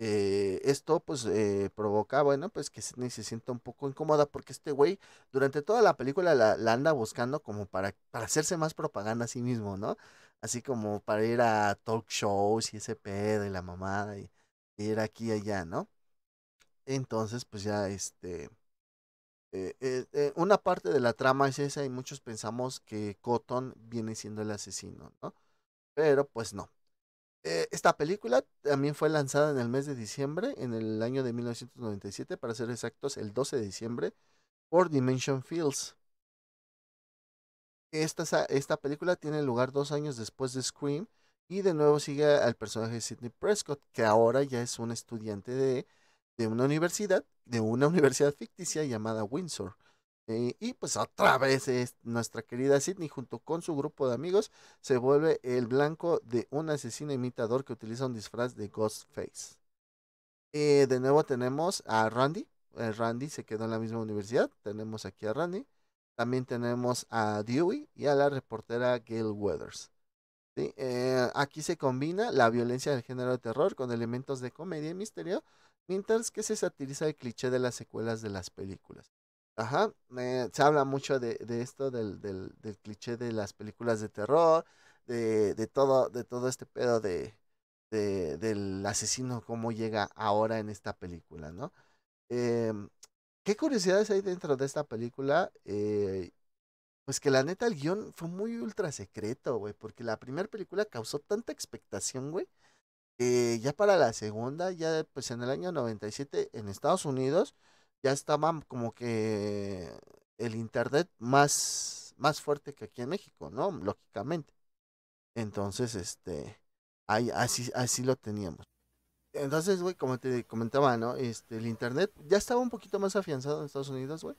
Eh, esto pues eh, provoca, bueno, pues que Sidney se sienta un poco incómoda porque este güey durante toda la película la, la anda buscando como para, para hacerse más propaganda a sí mismo, ¿no? Así como para ir a talk shows y ese pedo y la mamada y, ir aquí y allá, ¿no? Entonces pues ya este... eh, eh, eh, una parte de la trama es esa y muchos pensamos que Cotton viene siendo el asesino, ¿no? Pero pues no. Esta película también fue lanzada en el mes de diciembre, en el año de 1997, para ser exactos, el 12 de diciembre, por Dimension Fields. Esta, esta película tiene lugar dos años después de Scream y de nuevo sigue al personaje de Sidney Prescott, que ahora ya es un estudiante de, de una universidad, de una universidad ficticia llamada Windsor. Eh, y pues otra vez es nuestra querida Sidney junto con su grupo de amigos se vuelve el blanco de un asesino imitador que utiliza un disfraz de Ghostface. Eh, de nuevo tenemos a Randy. Eh, Randy se quedó en la misma universidad. Tenemos aquí a Randy. También tenemos a Dewey y a la reportera Gail Weathers. ¿sí? Eh, aquí se combina la violencia del género de terror con elementos de comedia y misterio, mientras que se satiriza el cliché de las secuelas de las películas. Ajá, eh, se habla mucho de, esto, del, del, cliché de las películas de terror, de, de todo, de todo este pedo de, de, del asesino, cómo llega ahora en esta película, ¿no? Em, ¿Qué curiosidades hay dentro de esta película? Eh, pues que la neta el guion fue muy ultra secreto, güey, porque la primera película causó tanta expectación, güey, que ya para la segunda, ya pues en el año 97 en Estados Unidos, ya estaba como que el internet más, más fuerte que aquí en México, ¿no? Lógicamente. Entonces, este, ahí, así, así lo teníamos. Entonces, güey, como te comentaba, ¿no? Este, el internet ya estaba un poquito más afianzado en Estados Unidos, güey.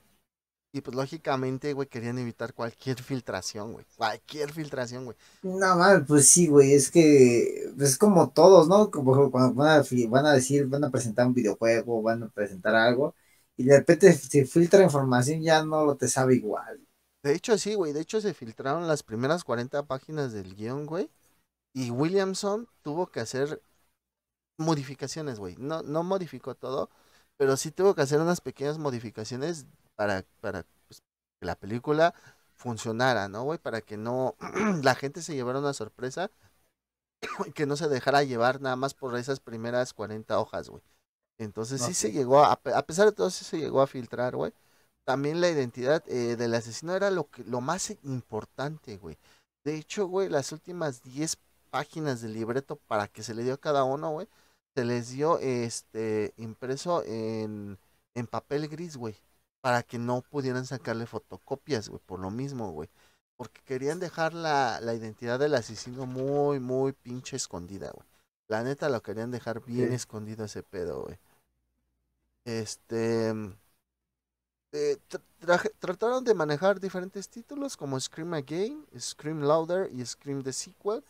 Y pues lógicamente, güey, querían evitar cualquier filtración, güey. Cualquier filtración, güey. No, mal, pues sí, güey, es que pues, es como todos, ¿no? Como cuando van a, van a decir, van a presentar un videojuego, van a presentar algo, y de repente se filtra información, ya no lo te sabe igual. De hecho, sí, güey. De hecho, se filtraron las primeras 40 páginas del guion, güey. Y Williamson tuvo que hacer modificaciones, güey. No, no modificó todo, pero sí tuvo que hacer unas pequeñas modificaciones para, para pues, que la película funcionara, ¿no, güey? Para que no la gente se llevara una sorpresa que no se dejara llevar nada más por esas primeras 40 hojas, güey. Entonces sí se llegó, a, a pesar de todo, sí se llegó a filtrar, güey. También la identidad eh, del asesino era lo, que, lo más importante, güey. De hecho, güey, las últimas 10 páginas del libreto para que se le dio a cada uno, güey, se les dio este impreso en, en papel gris, güey, para que no pudieran sacarle fotocopias, güey, por lo mismo, güey. Porque querían dejar la, la identidad del asesino muy, muy pinche escondida, güey. La neta lo querían dejar bien escondido ese pedo, güey. Este. eh, tr- traje- trataron de manejar diferentes títulos como Scream Again, Scream Louder y Scream The Sequel.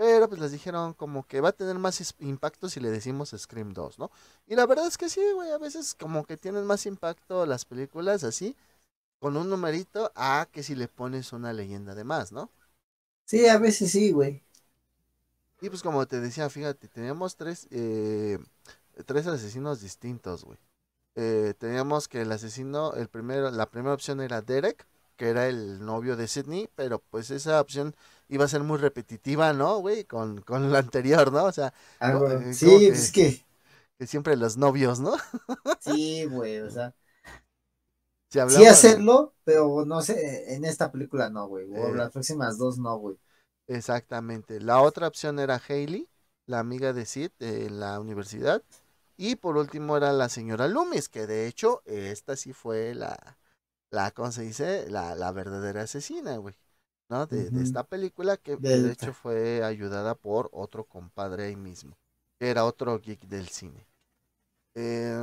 Pero pues les dijeron como que va a tener más impacto si le decimos Scream 2, ¿no? Y la verdad es que sí, güey, a veces como que tienen más impacto las películas así, con un numerito, a que si le pones una leyenda de más, ¿no? Sí, a veces sí, güey. Y pues como te decía, fíjate, teníamos tres, eh, tres asesinos distintos, güey. Eh, teníamos que el asesino, el primero, la primera opción era Derek, que era el novio de Sidney, pero pues esa opción iba a ser muy repetitiva, ¿no, güey? Con, con la anterior, ¿no? O sea, Algo- No, eh, sí, que- pues es que que siempre los novios, ¿no? sí, güey, o sea, Si Sí hacerlo, pero no sé, en esta película no, güey. O Eh. las próximas dos no, güey. Exactamente. La otra opción era Hailey, la amiga de Sid de la universidad. Y por último era la señora Loomis, que de hecho esta sí fue la, la ¿cómo se dice? La, la verdadera asesina, güey. ¿No? De, esta película que de hecho fue ayudada por otro compadre ahí mismo, que era otro geek del cine. Eh,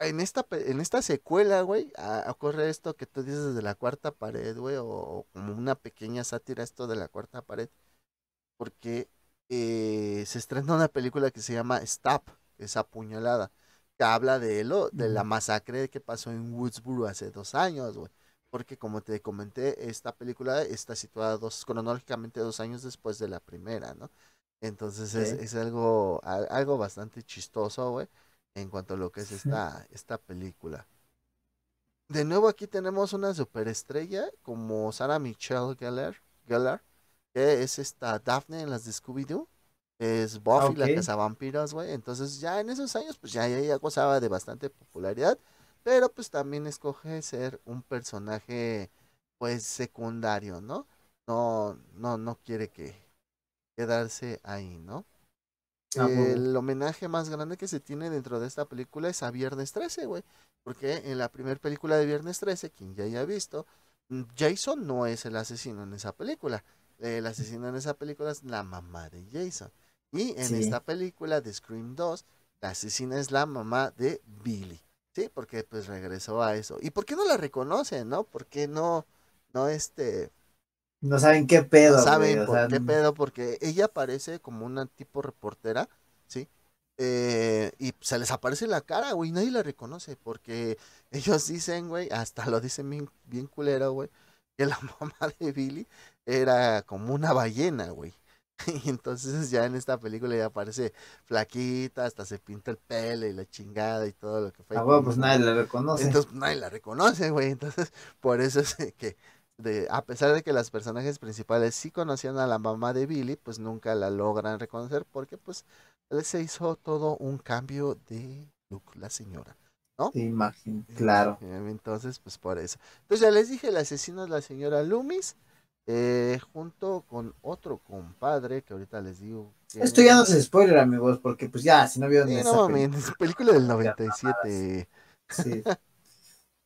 en esta, en esta secuela, güey, a- ocurre esto que tú dices de la cuarta pared, güey, o, o como una pequeña sátira esto de la cuarta pared, porque eh, se estrena una película que se llama Stop, que es apuñalada, que habla de lo, de la masacre que pasó en Woodsboro hace dos años, güey. Porque como te comenté, esta película está situada dos, cronológicamente dos años después de la primera, ¿no? Entonces es, algo, al- algo bastante chistoso, güey, en cuanto a lo que es esta, esta película. De nuevo aquí tenemos una superestrella como Sarah Michelle Gellar, Gellar que es esta Daphne en las de Scooby-Doo. Es Buffy, la ok. cazavampiros, güey. Entonces ya en esos años, pues ya, ya, ya gozaba de bastante popularidad. Pero pues también escoge ser un personaje, pues, secundario, ¿no? No, no, no quiere que quedarse ahí, ¿no? Ah, el homenaje más grande que se tiene dentro de esta película es a Viernes 13, güey. Porque en la primera película de Viernes 13, quien ya haya visto, mm, Jason no es el asesino en esa película. El asesino en esa película es la mamá de Jason. Y en Sí. esta película de Scream 2, la asesina es la mamá de Billy. Sí, porque pues regresó a eso. ¿Y por qué no la reconocen, no? ¿Por qué no, no este, No saben qué pedo, no güey, saben o por sea, qué pedo, porque ella aparece como una tipo reportera, ¿sí? Eh, y se les aparece la cara, güey, nadie la reconoce, porque ellos dicen, güey, hasta lo dicen bien, bien culero, güey, que la mamá de Billy era como una ballena, güey. Y entonces ya en esta película ya aparece flaquita, hasta se pinta el pelo y la chingada y todo lo que fue. A huevo, pues nadie la reconoce. Entonces pues, nadie la reconoce, güey. Entonces, por eso es que, de, a pesar de que los personajes principales sí conocían a la mamá de Billy, pues nunca la logran reconocer porque pues se hizo todo un cambio de look, la señora. Sí, imagino, claro. Eh, Entonces, pues por eso. Entonces ya les dije, el asesino es la señora Loomis, eh, junto con otro compadre que ahorita les digo. que- Esto ya no es spoiler, amigos, porque pues ya, si no vieron Sí, esa no, película, es película del 97. sí.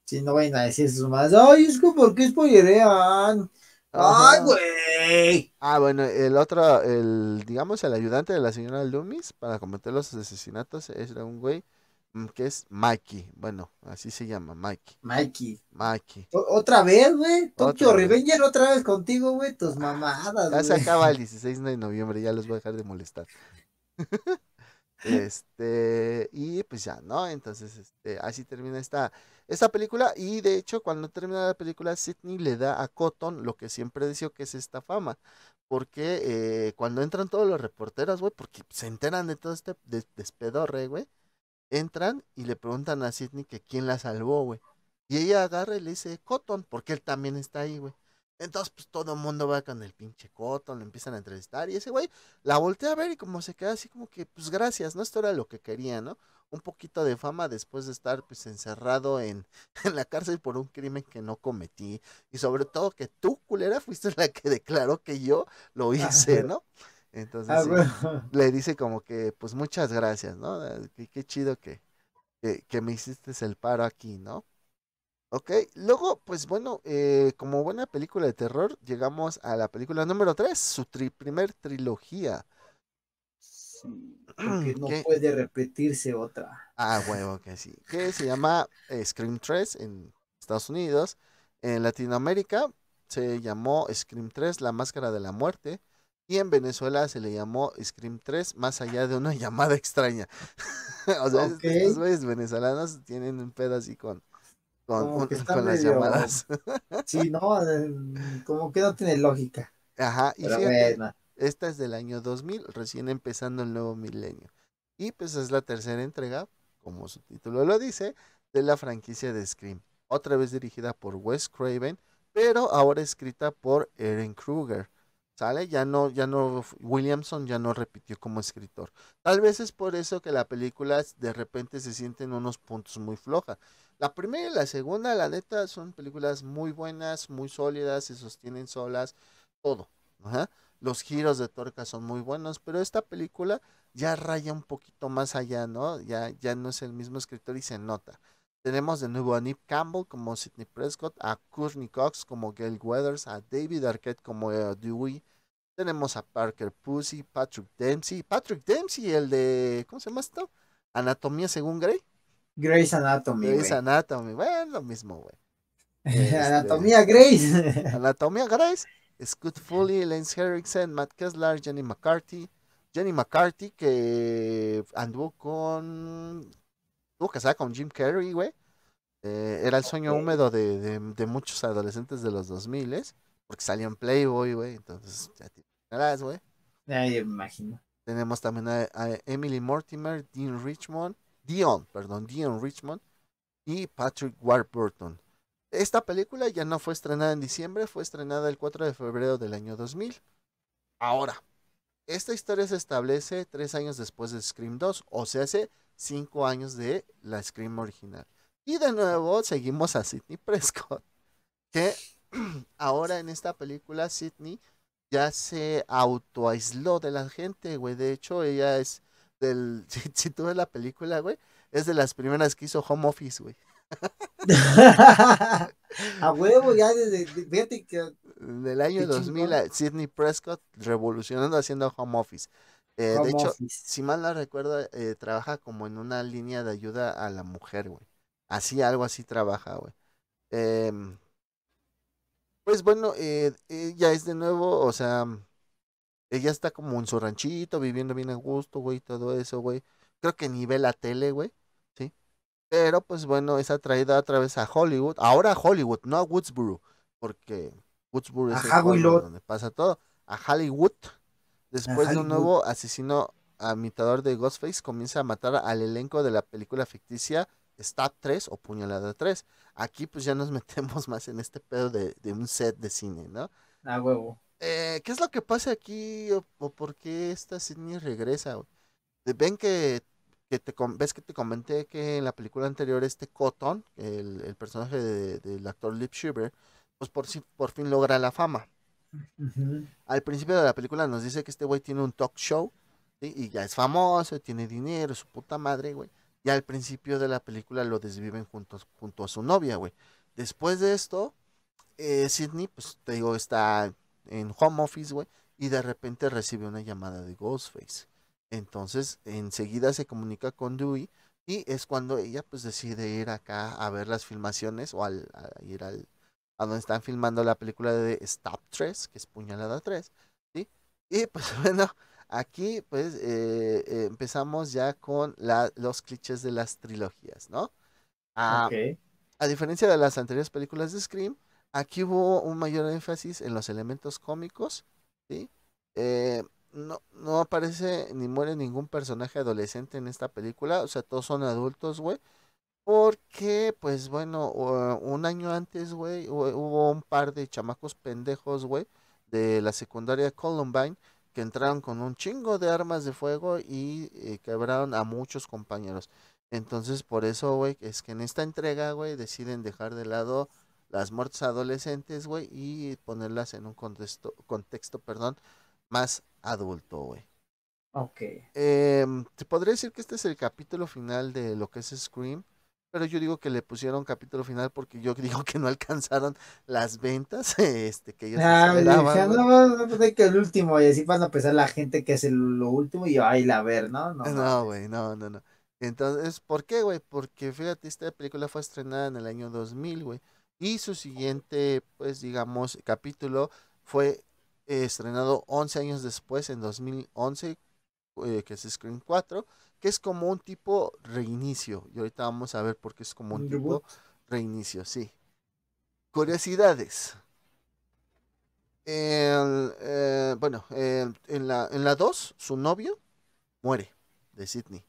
Sí, no vayan a decir sus madres, ay, es que ¿por qué spoilerean? Ay, güey. Ah, bueno, el otro, el, digamos, el ayudante de la señora Loomis para cometer los asesinatos era un güey que es Mikey. Bueno, así se llama, Mikey. Mikey. Mikey. Otra vez, güey. Tokyo Otra vez. Revenger otra vez contigo, güey. Tus mamadas, Ya se güey. acaba el 16 de noviembre, ya los voy a dejar de molestar. Este, y pues ya, ¿no? Entonces, este, así termina esta, esta película. Y de hecho, cuando termina la película, Sidney le da a Cotton lo que siempre decía que es esta fama. Porque eh, cuando entran todos los reporteros, güey, porque se enteran de todo este des- despedorre, güey, entran y le preguntan a Sidney que quién la salvó, güey. Y ella agarra y le dice Cotton, porque él también está ahí, güey. Entonces, pues todo el mundo va con el pinche Cotton, le empiezan a entrevistar y ese güey la voltea a ver y como se queda así como que, pues gracias, ¿no? Esto era lo que quería, ¿no? Un poquito de fama después de estar pues encerrado en, en la cárcel por un crimen que no cometí. Y sobre todo que tú, culera, fuiste la que declaró que yo lo hice, ¿no? Entonces Ah, le dice como que, pues muchas gracias, ¿no? Ah, Qué, qué chido que, que, que me hiciste el paro aquí, ¿no? Ok, luego, pues bueno, eh, como buena película de terror, llegamos a la película número 3, su tri- primer trilogía. Sí, porque no ¿Qué? puede repetirse otra. Ah, huevo que sí. Que se llama eh, Scream 3 en Estados Unidos. En Latinoamérica se llamó Scream 3, La Máscara de la Muerte. Y en Venezuela se le llamó Scream 3, Más allá de una llamada extraña. o sea, es- Ok. estos güeyes venezolanos tienen un pedo así con, con, un- las medio- llamadas. Sí, no, como que no tiene lógica. Ajá, y fíjate, Esta es del año 2000, recién empezando el nuevo milenio. Y pues es la tercera entrega, como su título lo dice, de la franquicia de Scream. Otra vez dirigida por Wes Craven, pero ahora escrita por Erin Kruger. ¿Sale? Ya no, ya no, Williamson ya no repitió como escritor. Tal vez es por eso que la película de repente se siente en unos puntos muy floja. La primera y la segunda, la neta, son películas muy buenas, muy sólidas, se sostienen solas, todo. Los giros de torca son muy buenos, pero esta película ya raya un poquito más allá, ¿no? Ya, ya no es el mismo escritor y se nota. Tenemos de nuevo a Nip Campbell como Sidney Prescott, a Courtney Cox como Gail Weathers, a David Arquette como eh, Dewey. Tenemos a Parker Pussy, Patrick Dempsey. Patrick Dempsey, el de. ¿Cómo se llama esto? Anatomía según Grey. Grey's Anatomy. Grey's güey. Anatomy. Bueno, lo mismo, güey. Este- Anatomía Grace. Anatomía Grace. Scott Foley, Lance Henriksen, Matt Kessler, Jenny McCarthy. Jenny McCarthy que anduvo con. Estuvo casada con Jim Carrey, güey. Eh, era el sueño húmedo de, de- de muchos adolescentes de los 2000 porque salió en Playboy, güey. Entonces, ya te imaginarás, güey. Ay, me imagino. Tenemos también a, a Emily Mortimer, Dean Richmond, Dion, perdón, Dion Richmond y Patrick Warburton. Esta película ya no fue estrenada en diciembre, fue estrenada el 4 de febrero del año 2000. Ahora, esta historia se establece tres años después de Scream 2, o sea, hace cinco años de la Scream original. Y de nuevo seguimos a Sidney Prescott, que ahora en esta película Sidney ya se autoaisló de la gente, güey. De hecho, ella es del. Si, si tú ves la película, güey, es de las primeras que hizo home office, güey. a huevo, ya desde. de- Fíjate que. Del año Qué 2000, chingón. a Sidney Prescott revolucionando haciendo home office. Eh, de hecho, office. si mal no recuerdo, eh, trabaja como en una línea de ayuda a la mujer, güey. Así, algo así trabaja, güey. Em, pues bueno, eh, ella es de nuevo, o sea, ella está como en su ranchito, viviendo bien a gusto, güey, todo eso, güey. Creo que ni ve la tele, güey, ¿sí? Pero pues bueno, es atraída otra vez a Hollywood, ahora a Hollywood, no a Woodsboro, porque Woodsboro es el donde pasa todo, a Hollywood. Después de un nuevo asesino imitador de Ghostface, comienza a matar al elenco de la película ficticia Stab 3 o Puñalada 3. Aquí pues ya nos metemos más en este pedo de, de un set de cine, ¿no? A huevo. Eh, ¿Qué es lo que pasa aquí o, o por qué esta Sidney regresa? Ven que, que te ves que te comenté que en la película anterior este Cotton, el, el personaje de- del actor Lip Schreiber, pues por, por fin logra la fama. Al principio de la película nos dice que este güey tiene un talk show y ya es famoso, tiene dinero, su puta madre, güey. Y al principio de la película lo desviven junto, junto a su novia, güey. Después de esto, eh, Sidney, pues te digo, está en home office, güey, y de repente recibe una llamada de Ghostface. Entonces, enseguida se comunica con Dewey y es cuando ella pues decide ir acá a ver las filmaciones o al, a ir al, a donde están filmando la película de Stab 3, que es Puñalada 3, ¿sí? Y pues bueno, aquí pues eh, eh, empezamos ya con la, los clichés de las trilogías, ¿no? Ah, a diferencia de las anteriores películas de Scream, aquí hubo un mayor énfasis en los elementos cómicos, ¿sí? Eh, no, no aparece ni muere ningún personaje adolescente en esta película, o sea, todos son adultos, güey. Porque, pues bueno, u- un año antes, güey, hu- hubo un par de chamacos pendejos, güey, de la secundaria Columbine, que entraron con un chingo de armas de fuego y eh, quebraron a muchos compañeros. Entonces, por eso, güey, es que en esta entrega, güey, deciden dejar de lado las muertes adolescentes, güey, y ponerlas en un contexto, contexto, perdón, más adulto, güey. Ok. Em, te podría decir que este es el capítulo final de lo que es Scream, pero yo digo que le pusieron capítulo final porque yo digo que no alcanzaron las ventas este, que ellos Ah, esperaban, güey. no, no, no, que el último, y así van a empezar la gente que es el, lo último, y yo, ay, la ver, ¿no? No, No, güey, no, no, no. Entonces, ¿por qué, güey? Porque fíjate, esta película fue estrenada en el año 2000, güey. Y su siguiente, pues, digamos, capítulo fue eh, estrenado 11 años después, en 2011, eh, que es Scream 4, que es como un tipo reinicio. Y ahorita vamos a ver por qué es como un tipo reinicio, sí. Curiosidades. El, eh, bueno, en la en la 2, su novio muere de Sydney.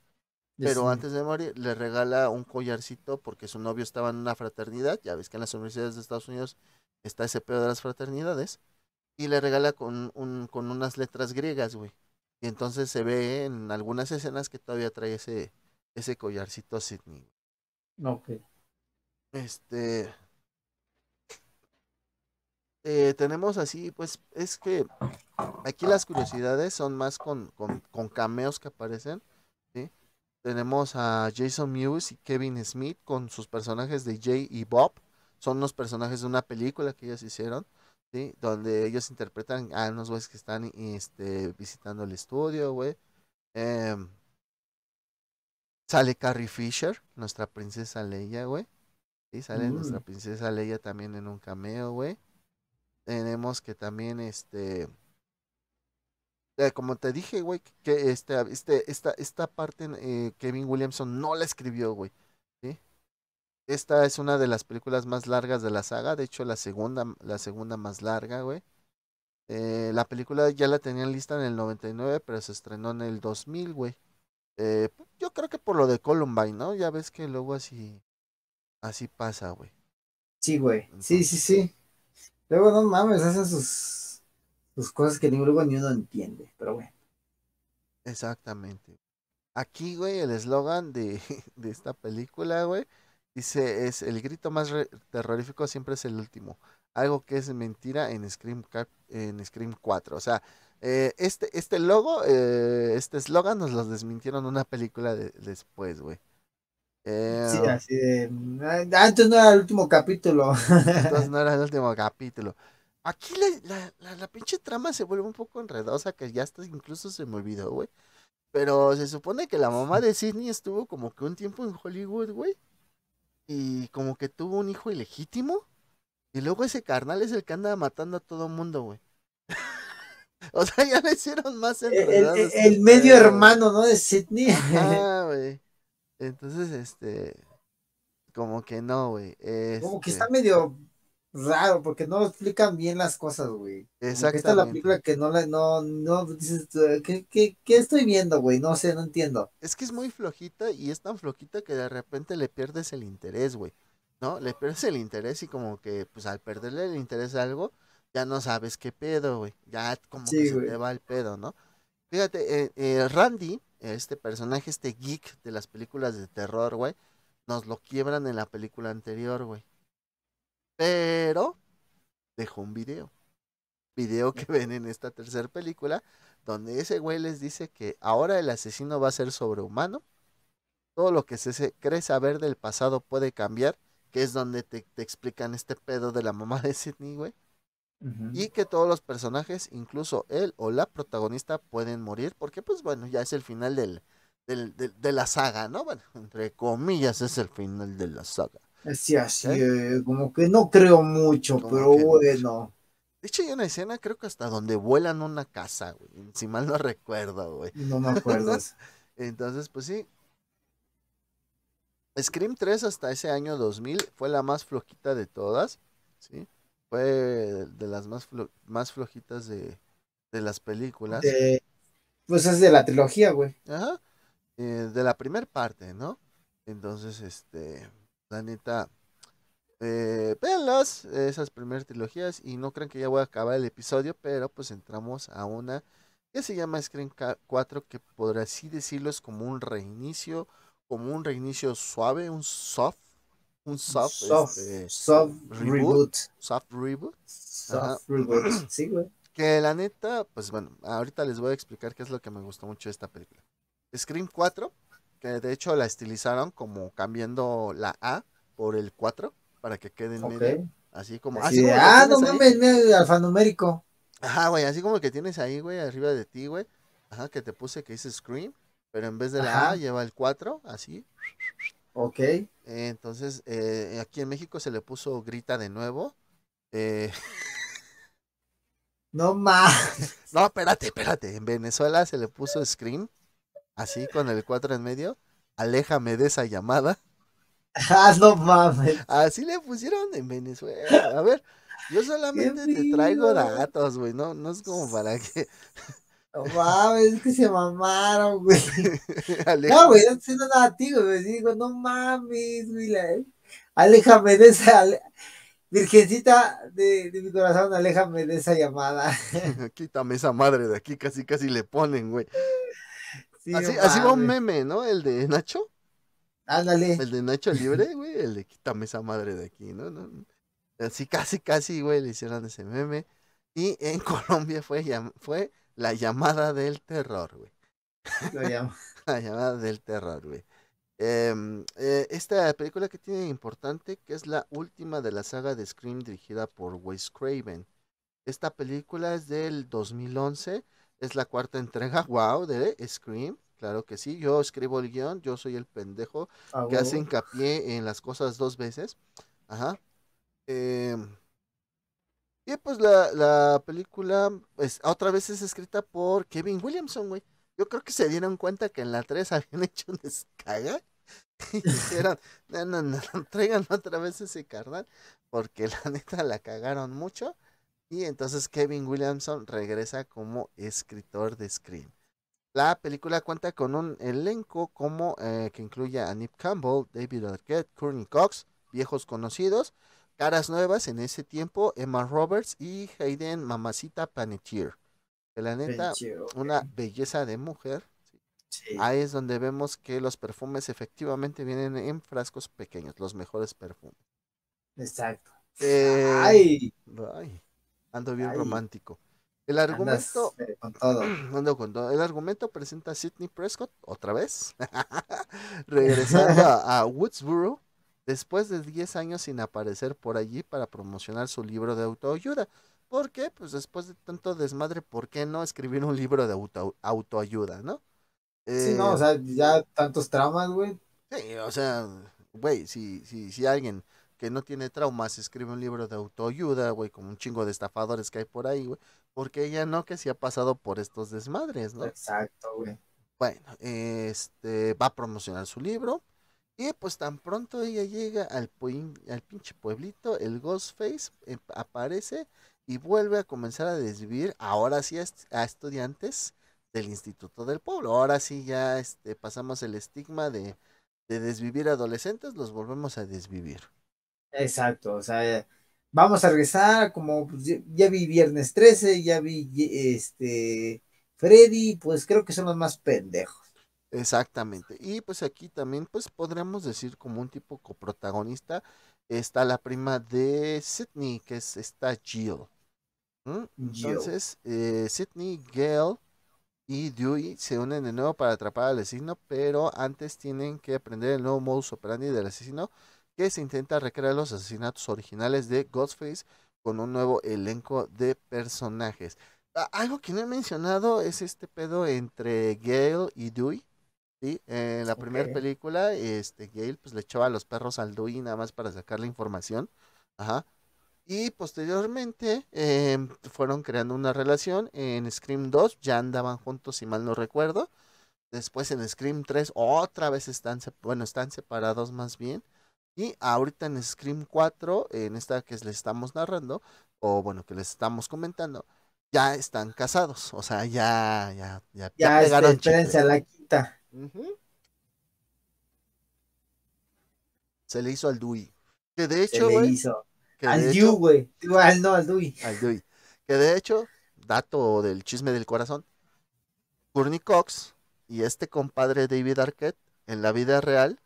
Pero Sí. antes de morir, le regala un collarcito porque su novio estaba en una fraternidad. Ya ves que en las universidades de Estados Unidos está ese pedo de las fraternidades. y le regala con, un, con unas letras griegas, güey. Y entonces se ve en algunas escenas que todavía trae ese, ese collarcito Sidney. Ok. Este. eh, tenemos así, pues es que aquí las curiosidades son más con, con, con cameos que aparecen. ¿sí? Tenemos a Jason Mewes y Kevin Smith con sus personajes de Jay y Bob. Son los personajes de una película que ellos hicieron. ¿Sí? Donde ellos interpretan a unos güeyes que están este, visitando el estudio, güey. Em, sale Carrie Fisher, nuestra princesa Leia, güey. Sí, sale nuestra Mm. princesa Leia también en un cameo, güey. Tenemos que también, este... eh, como te dije, güey, que este, este, esta, esta parte eh, Kevin Williamson no la escribió, güey. Esta es una de las películas más largas de la saga, de hecho la segunda, la segunda más larga, güey. Eh, la película ya la tenían lista en el 99, pero se estrenó en el 2000, güey. Eh, yo creo que por lo de Columbine, ¿no? Ya ves que luego así, así pasa, güey. Sí, güey. Sí, sí, sí. Luego no mames, hacen sus, sus cosas que ni luego ni uno entiende. Pero bueno. Exactamente. Aquí, güey, el eslogan de, de esta película, güey, dice, es el grito más terrorífico siempre es el último. Algo que es mentira en Scream, en Scream 4. O sea, eh, este, este logo, eh, este eslogan nos lo desmintieron una película de- después, güey. Eh, Sí, así de. Antes no era el último capítulo. entonces no era el último capítulo. Aquí la, la, la, la pinche trama se vuelve un poco enredosa, que ya hasta incluso se me olvidó, güey. Pero se supone que la mamá de Sidney estuvo como que un tiempo en Hollywood, güey. Y como que tuvo un hijo ilegítimo. Y luego ese carnal es el que anda matando a todo mundo, güey. o sea, ya le hicieron más El, el- medio hermano, ¿no? De Sidney. Güey. Entonces, este. Como que no, güey. Como que este, está medio raro porque no explican bien las cosas, güey. Que esta es la película que no la, no, no dices, eh, ¿qué, qué, qué estoy viendo, güey? No sé, no entiendo. Es que es muy flojita y es tan flojita que de repente le pierdes el interés, güey. ¿No? Le pierdes el interés y como que, pues al perderle el interés a algo, ya no sabes qué pedo, güey. Ya como que se te va el pedo, ¿no? Fíjate, eh, eh, Randy, este personaje, este geek de las películas de terror, güey, nos lo quiebran en la película anterior, güey. Pero dejó un video. Video que ven en esta tercera película, donde ese güey les dice que ahora el asesino va a ser sobrehumano. Todo lo que se cree saber del pasado puede cambiar, que es donde te, te explican este pedo de la mamá de Sidney, güey. Y que todos los personajes, incluso él o la protagonista, pueden morir, porque pues bueno, ya es el final del, del- del- de la saga, ¿no? Bueno, entre comillas es el final de la saga. Sí, así, ¿Eh? eh, como que no creo mucho, Como pero bueno. De hecho hay una escena, creo que hasta donde vuelan una casa, güey, si mal no recuerdo, güey. No me acuerdo. Entonces, pues sí. Scream 3 hasta ese año 2000 fue la más flojita de todas, ¿sí? Fue de las más, flo- más flojitas de, de las películas. De- pues es de la trilogía, güey. Ajá. eh, de la primera parte, ¿no? Entonces, este, la neta, eh, véanlas, esas primeras trilogías, y no crean que ya voy a acabar el episodio, pero pues entramos a una que se llama Scream Ca- 4, que por así decirlo es como un reinicio, como un reinicio suave, un soft, un soft, Soft, este, soft reboot. reboot. soft reboot. Soft reboot. Sí, güey. Que la neta, pues bueno, ahorita les voy a explicar qué es lo que me gustó mucho de esta película. Scream 4, que de hecho la estilizaron como cambiando la A por el 4 para que quede en medio. Así como. Así así como ah, no mames, mira, alfanumérico. Ajá, güey, así como que tienes ahí, güey, arriba de ti, güey. Ajá, que te puse que dice Scream, pero en vez de la Ajá. A lleva el 4, así. Ok. Eh, entonces, eh, aquí en México se le puso Grita de nuevo. Eh, No mames. no, espérate, espérate. En Venezuela se le puso Scream, así con el 4 en medio. Aléjame de esa llamada. Ah, no mames. Así le pusieron en Venezuela. A ver, yo solamente te traigo datos, güey. No, no es como para que. No mames, es que se mamaron, güey. No, güey, no estoy diciendo nada a ti, güey. Digo, no mames, güey. la- Aléjame de esa. Virgencita de, de mi corazón, aléjame de esa llamada. Quítame esa madre de aquí, casi casi le ponen, güey. Sí, así, así va un meme, ¿no? El de Nacho. Ándale. El de Nacho Libre, güey. El de quítame esa madre de aquí, ¿no? no Así casi, casi, güey, le hicieron ese meme. Y en Colombia fue, fue la llamada del terror, güey. La llamada del terror, güey. Em, eh, esta película que tiene importante, que es la última de la saga de Scream dirigida por Wes Craven. Esta película es del 2011, es la cuarta entrega, wow, de Scream. Claro que sí, yo escribo el guion, yo soy el pendejo A que hace hincapié en las cosas dos veces. Ajá. Em, y pues la, la película, pues otra vez es escrita por Kevin Williamson, güey. Yo creo que se dieron cuenta que en la 3 habían hecho un descaga. Y dijeron, no, no, no, traigan otra vez ese carnal, porque la neta la cagaron mucho. Y entonces Kevin Williamson regresa como escritor de Scream. La película cuenta con un elenco como eh, que incluye a Nip Campbell, David Arquette, Courtney Cox, viejos conocidos, caras nuevas en ese tiempo, Emma Roberts y Hayden Mamacita Panettiere. Que la neta, una belleza de mujer. Sí. Ahí es donde vemos que los perfumes efectivamente vienen en frascos pequeños, los mejores perfumes. Exacto. Eh, Ay, ay, ando bien Ay. romántico. El andas argumento eh, con todo. Ando con todo. El argumento presenta a Sidney Prescott otra vez, regresando a, a Woodsboro después de 10 años sin aparecer por allí para promocionar su libro de autoayuda. ¿Por qué? Pues después de tanto desmadre, ¿por qué no escribir un libro de auto, autoayuda, no? Sí, no, o Eh, sea, ya tantos traumas, güey. Sí, o sea, güey, si, si, si alguien que no tiene traumas escribe un libro de autoayuda, güey, como un chingo de estafadores que hay por ahí, güey, porque ella no que sí ha pasado por estos desmadres, ¿no? Exacto, güey. Bueno, este va a promocionar su libro y pues tan pronto ella llega al, al pinche pueblito, el Ghostface eh, aparece y vuelve a comenzar a desvivir, ahora sí a, est- a estudiantes del Instituto del Pueblo. Ahora sí ya este, pasamos el estigma de, de desvivir adolescentes, los volvemos a desvivir. Exacto, o sea, vamos a regresar como pues, ya, vi Viernes 13, ya vi este Freddy, pues creo que son los más pendejos. Exactamente. Y pues aquí también, pues podríamos decir como un tipo coprotagonista, está la prima de Sydney, que es esta Jill. ¿Mm? Entonces, eh, Sydney, Gale y Dewey se unen de nuevo para atrapar al asesino, pero antes tienen que aprender el nuevo modus operandi del asesino, que se intenta recrear los asesinatos originales de Ghostface con un nuevo elenco de personajes. Algo que no he mencionado es este pedo entre Gale y Dewey. Sí, en la primera película, este Gale pues le echaba a los perros al Dewey nada más para sacar la información. Ajá. Y posteriormente em, fueron creando una relación. En Scream 2 ya andaban juntos, si mal no recuerdo. Después en Scream 3 otra vez están, bueno, están separados más bien. Y ahorita en Scream 4, en esta que les estamos narrando, o bueno, que les estamos comentando, ya están casados. O sea, ya, ya, ya, ya Ya, este, la quinta. Ujú. Se le hizo al Dewey. Que de Se hecho, le güey, hizo. que Al Diu, güey. Al no, al Dewey. al Dewey. Que de hecho, dato del chisme del corazón, Courtney Cox y este compadre David Arquette en la vida real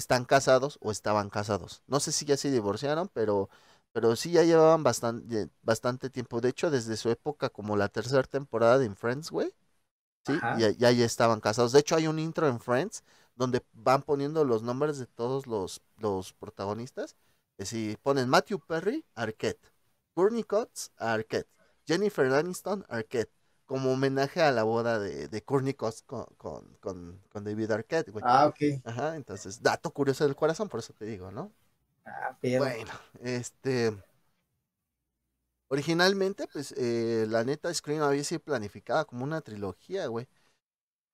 están casados o estaban casados. No sé si ya se divorciaron, pero, pero sí ya llevaban bastante, bastante tiempo. De hecho, desde su época como la tercera temporada de en Friends, güey. Sí, ya, ya, ya estaban casados. De hecho, hay un intro en Friends donde van poniendo los nombres de todos los, los protagonistas. Es decir, ponen Matthew Perry, Arquette. Courtney Cox, Arquette. Jennifer Aniston, Arquette. Como homenaje a la boda de, de Courtney Cox con, con, con, con David Arquette, güey. Ah, ok. Ajá, entonces, dato curioso del corazón, por eso te digo, ¿no? Ah, pero. Bueno, este. Originalmente, pues, eh, la neta, Scream había sido planificada como una trilogía, güey.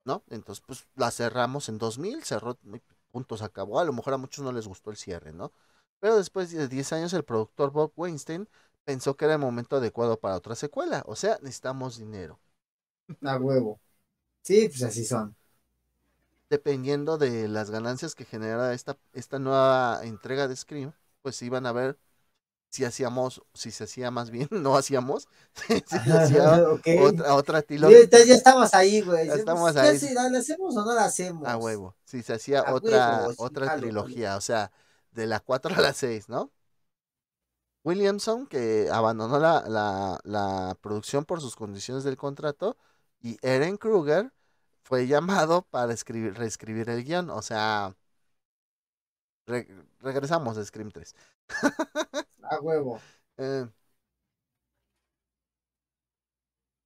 ¿No? Entonces, pues, la cerramos en 2000, cerró, y punto, se acabó. A lo mejor a muchos no les gustó el cierre, ¿no? Pero después de 10 años, el productor Bob Weinstein pensó que era el momento adecuado para otra secuela. O sea, necesitamos dinero. A huevo. Sí, pues así son. dependiendo de las ganancias que genera esta, esta nueva entrega de Scream, pues iban a ver si hacíamos, si se hacía más bien, no hacíamos, si se hacía Ok. otra, otra trilogía ya estamos ahí, güey. Ya estamos ¿Qué ahí. ¿La hacemos o no la hacemos? a huevo, si se hacía A otra, huevo, otra trilogía, o sea, de la 4 a la 6, ¿no? Williamson, que abandonó la, la, la producción por sus condiciones del contrato, y Eren Kruger fue llamado para escribir, reescribir el guion, o sea, re- regresamos a Scream 3. A huevo. Eh,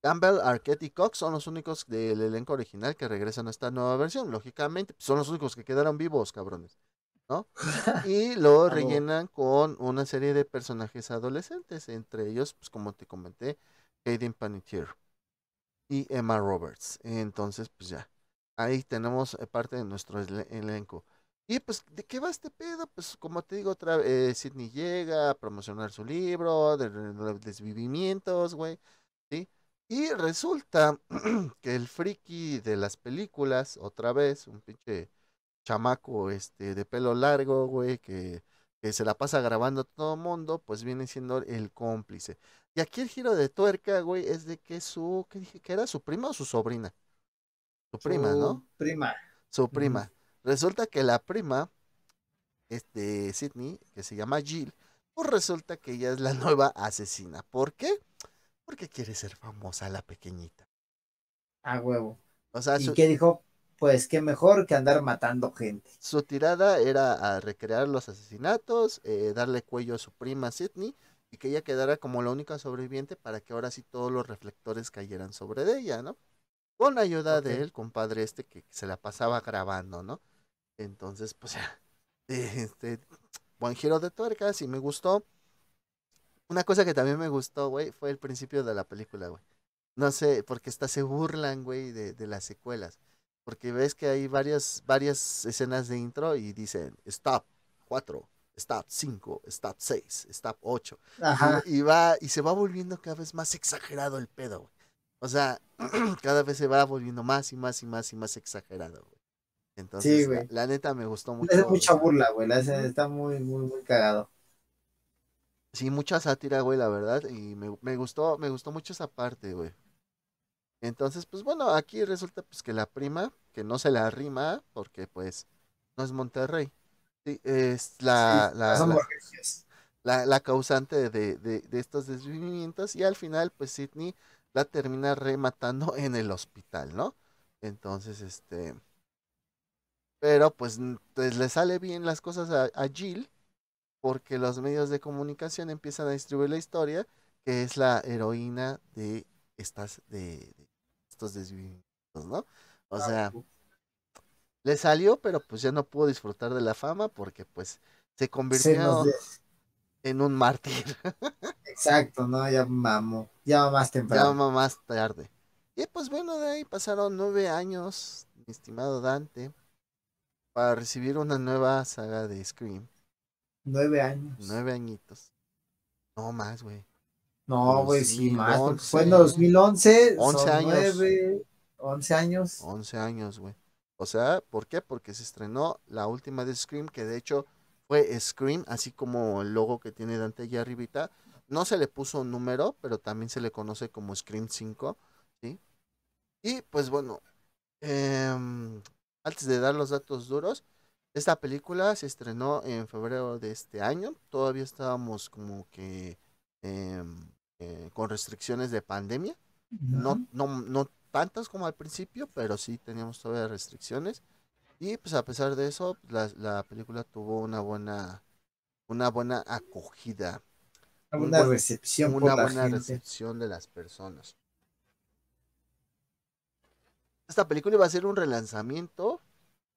Campbell, Arquette y Cox son los únicos del elenco original que regresan a esta nueva versión. Lógicamente, pues, son los únicos que quedaron vivos, cabrones. ¿No? Y lo rellenan con una serie de personajes adolescentes, entre ellos, pues como te comenté, Hayden Panettiere y Emma Roberts. Entonces, pues ya, ahí tenemos eh, parte de nuestro ele- elenco. Y pues, ¿de qué va este pedo? Pues como te digo, otra vez, Sidney llega a promocionar su libro de, de- de desvivimientos, güey, ¿sí? Y resulta que el friki de las películas, otra vez, un pinche chamaco este de pelo largo, güey, que, que se la pasa grabando a todo mundo, pues viene siendo el cómplice. Y aquí el giro de tuerca, güey, es de que su, ¿qué dije? ¿Que era su prima o su sobrina? Su prima, Su ¿no? Prima. Su prima. Resulta que la prima, este, Sidney, que se llama Jill, pues resulta que ella es la nueva asesina. ¿Por qué? Porque quiere ser famosa la pequeñita. A huevo. O sea, ¿Y su, qué dijo? Pues qué mejor que andar matando gente. su tirada era a recrear los asesinatos, eh, darle cuello a su prima Sidney y que ella quedara como la única sobreviviente para que ahora sí todos los reflectores cayeran sobre de ella, ¿no? Con ayuda Ok. de él, compadre este que se la pasaba grabando, ¿no? Entonces, pues ya, este, buen giro de tuercas y me gustó. Una cosa que también me gustó, güey, fue el principio de la película, güey. No sé, porque hasta se burlan, güey, de, de las secuelas. Porque ves que hay varias, varias escenas de intro y dicen stop 4, stop 5, stop 6, stop 8. Ajá. Y, y va, y se va volviendo cada vez más exagerado el pedo, güey. O sea, cada vez se va volviendo más y más y más y más exagerado, güey. Entonces, la, güey. la neta me gustó mucho. Es mucha burla, güey. la Está muy, muy, muy cagado. Sí, mucha sátira, güey, la verdad. Y me, me gustó, me gustó mucho esa parte, güey. Entonces, pues bueno, aquí resulta pues que la prima, que no se la rima, porque pues no es Monterrey. Sí, es la, Sí, la, la- borregios. la, la causante de, de, de estos desvivimientos y al final pues Sidney la termina rematando en el hospital, ¿no? Entonces, este... Pero pues, pues, le sale bien las cosas a, a Jill porque los medios de comunicación empiezan a distribuir la historia que es la heroína de estas de, de estos desvivimientos, ¿no? O sea, le salió, pero pues ya no pudo disfrutar de la fama porque pues se convirtió en un mártir. Exacto, ¿no? Ya mamó. Ya más temprano. Llama más tarde. Y pues bueno, de ahí pasaron nueve años, mi estimado Dante, para recibir una nueva saga de Scream. Nueve años. Nueve añitos. No más, güey. No, güey, sí, más. porque 2011. Fue en 2011. 11 son años. Nueve, 11 años. Once años, güey. O sea, ¿por qué? Porque se estrenó la última de Scream, que de hecho fue Scream, así como el logo que tiene Dante allá arribita. No se le puso un número, pero también se le conoce como Scream 5, ¿sí? Y pues bueno, em, antes de dar los datos duros, esta película se estrenó en febrero de este año. Todavía estábamos como que em, eh, con restricciones de pandemia. No, no, no tantas como al principio, pero sí teníamos todavía restricciones. Y pues a pesar de eso, la, la película tuvo una buena, una buena acogida, Una un buena buen- recepción una buena gente. recepción de las personas. Esta película iba a ser un relanzamiento,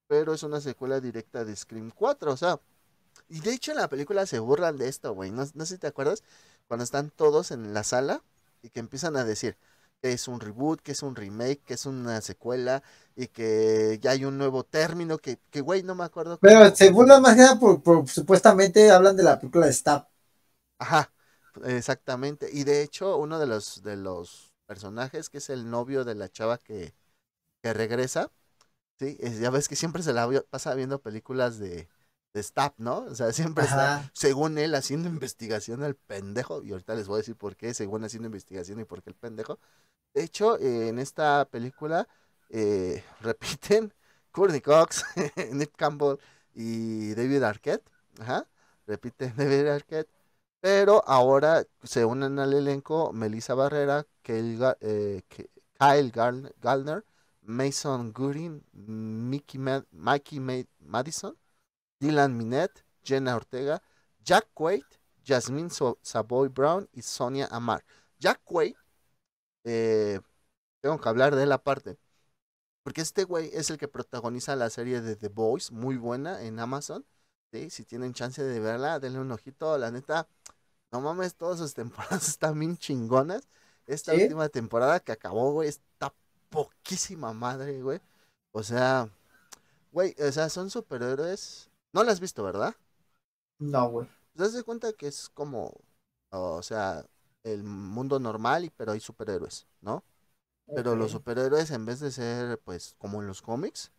pero es una secuela directa de Scream 4, o sea, y de hecho en la película se burlan de esto, güey, no, no sé si te acuerdas, cuando están todos en la sala y que empiezan a decir que es un reboot, que es un remake, que es una secuela y que ya hay un nuevo término, que, que güey, no me acuerdo. Pero cómo- se burlan más que nada por, por- supuestamente hablan de la película de Stab. Ajá, exactamente. Y de hecho, uno de los de los personajes, que es el novio de la chava que, que regresa, sí, es- ya ves que siempre se la pasa viendo películas de, de Stab, ¿no? O sea, siempre está, según él, haciendo investigación al pendejo. Y ahorita les voy a decir por qué, según haciendo investigación y por qué el pendejo. De hecho, eh, en esta película eh, repiten Courtney Cox, Nick Campbell y David Arquette. Ajá. Repiten David Arquette. Pero ahora se unen al elenco Melissa Barrera, Kyle, eh, Kyle Gallner, Mason Gooding, Mickey Mikey Ma- Madison, Dylan Minette, Jenna Ortega, Jack Quaid, Jasmine So- Savoy Brown y Sonia Amar. Jack Quaid, eh, tengo que hablar de él aparte. Porque este güey es el que protagoniza la serie de The Boys, muy buena en Amazon. ¿sí? Si tienen chance de verla, denle un ojito. La neta, no mames, todas sus temporadas están bien chingonas. Esta ¿Sí? última temporada que acabó, güey, está poquísima madre, güey. O sea, güey, o sea, son superhéroes. No la has visto, ¿verdad? No, güey. ¿Te das de cuenta que es como, o sea, el mundo normal, y pero hay superhéroes, ¿no? Pero los superhéroes, en vez de ser, pues, como en los cómics,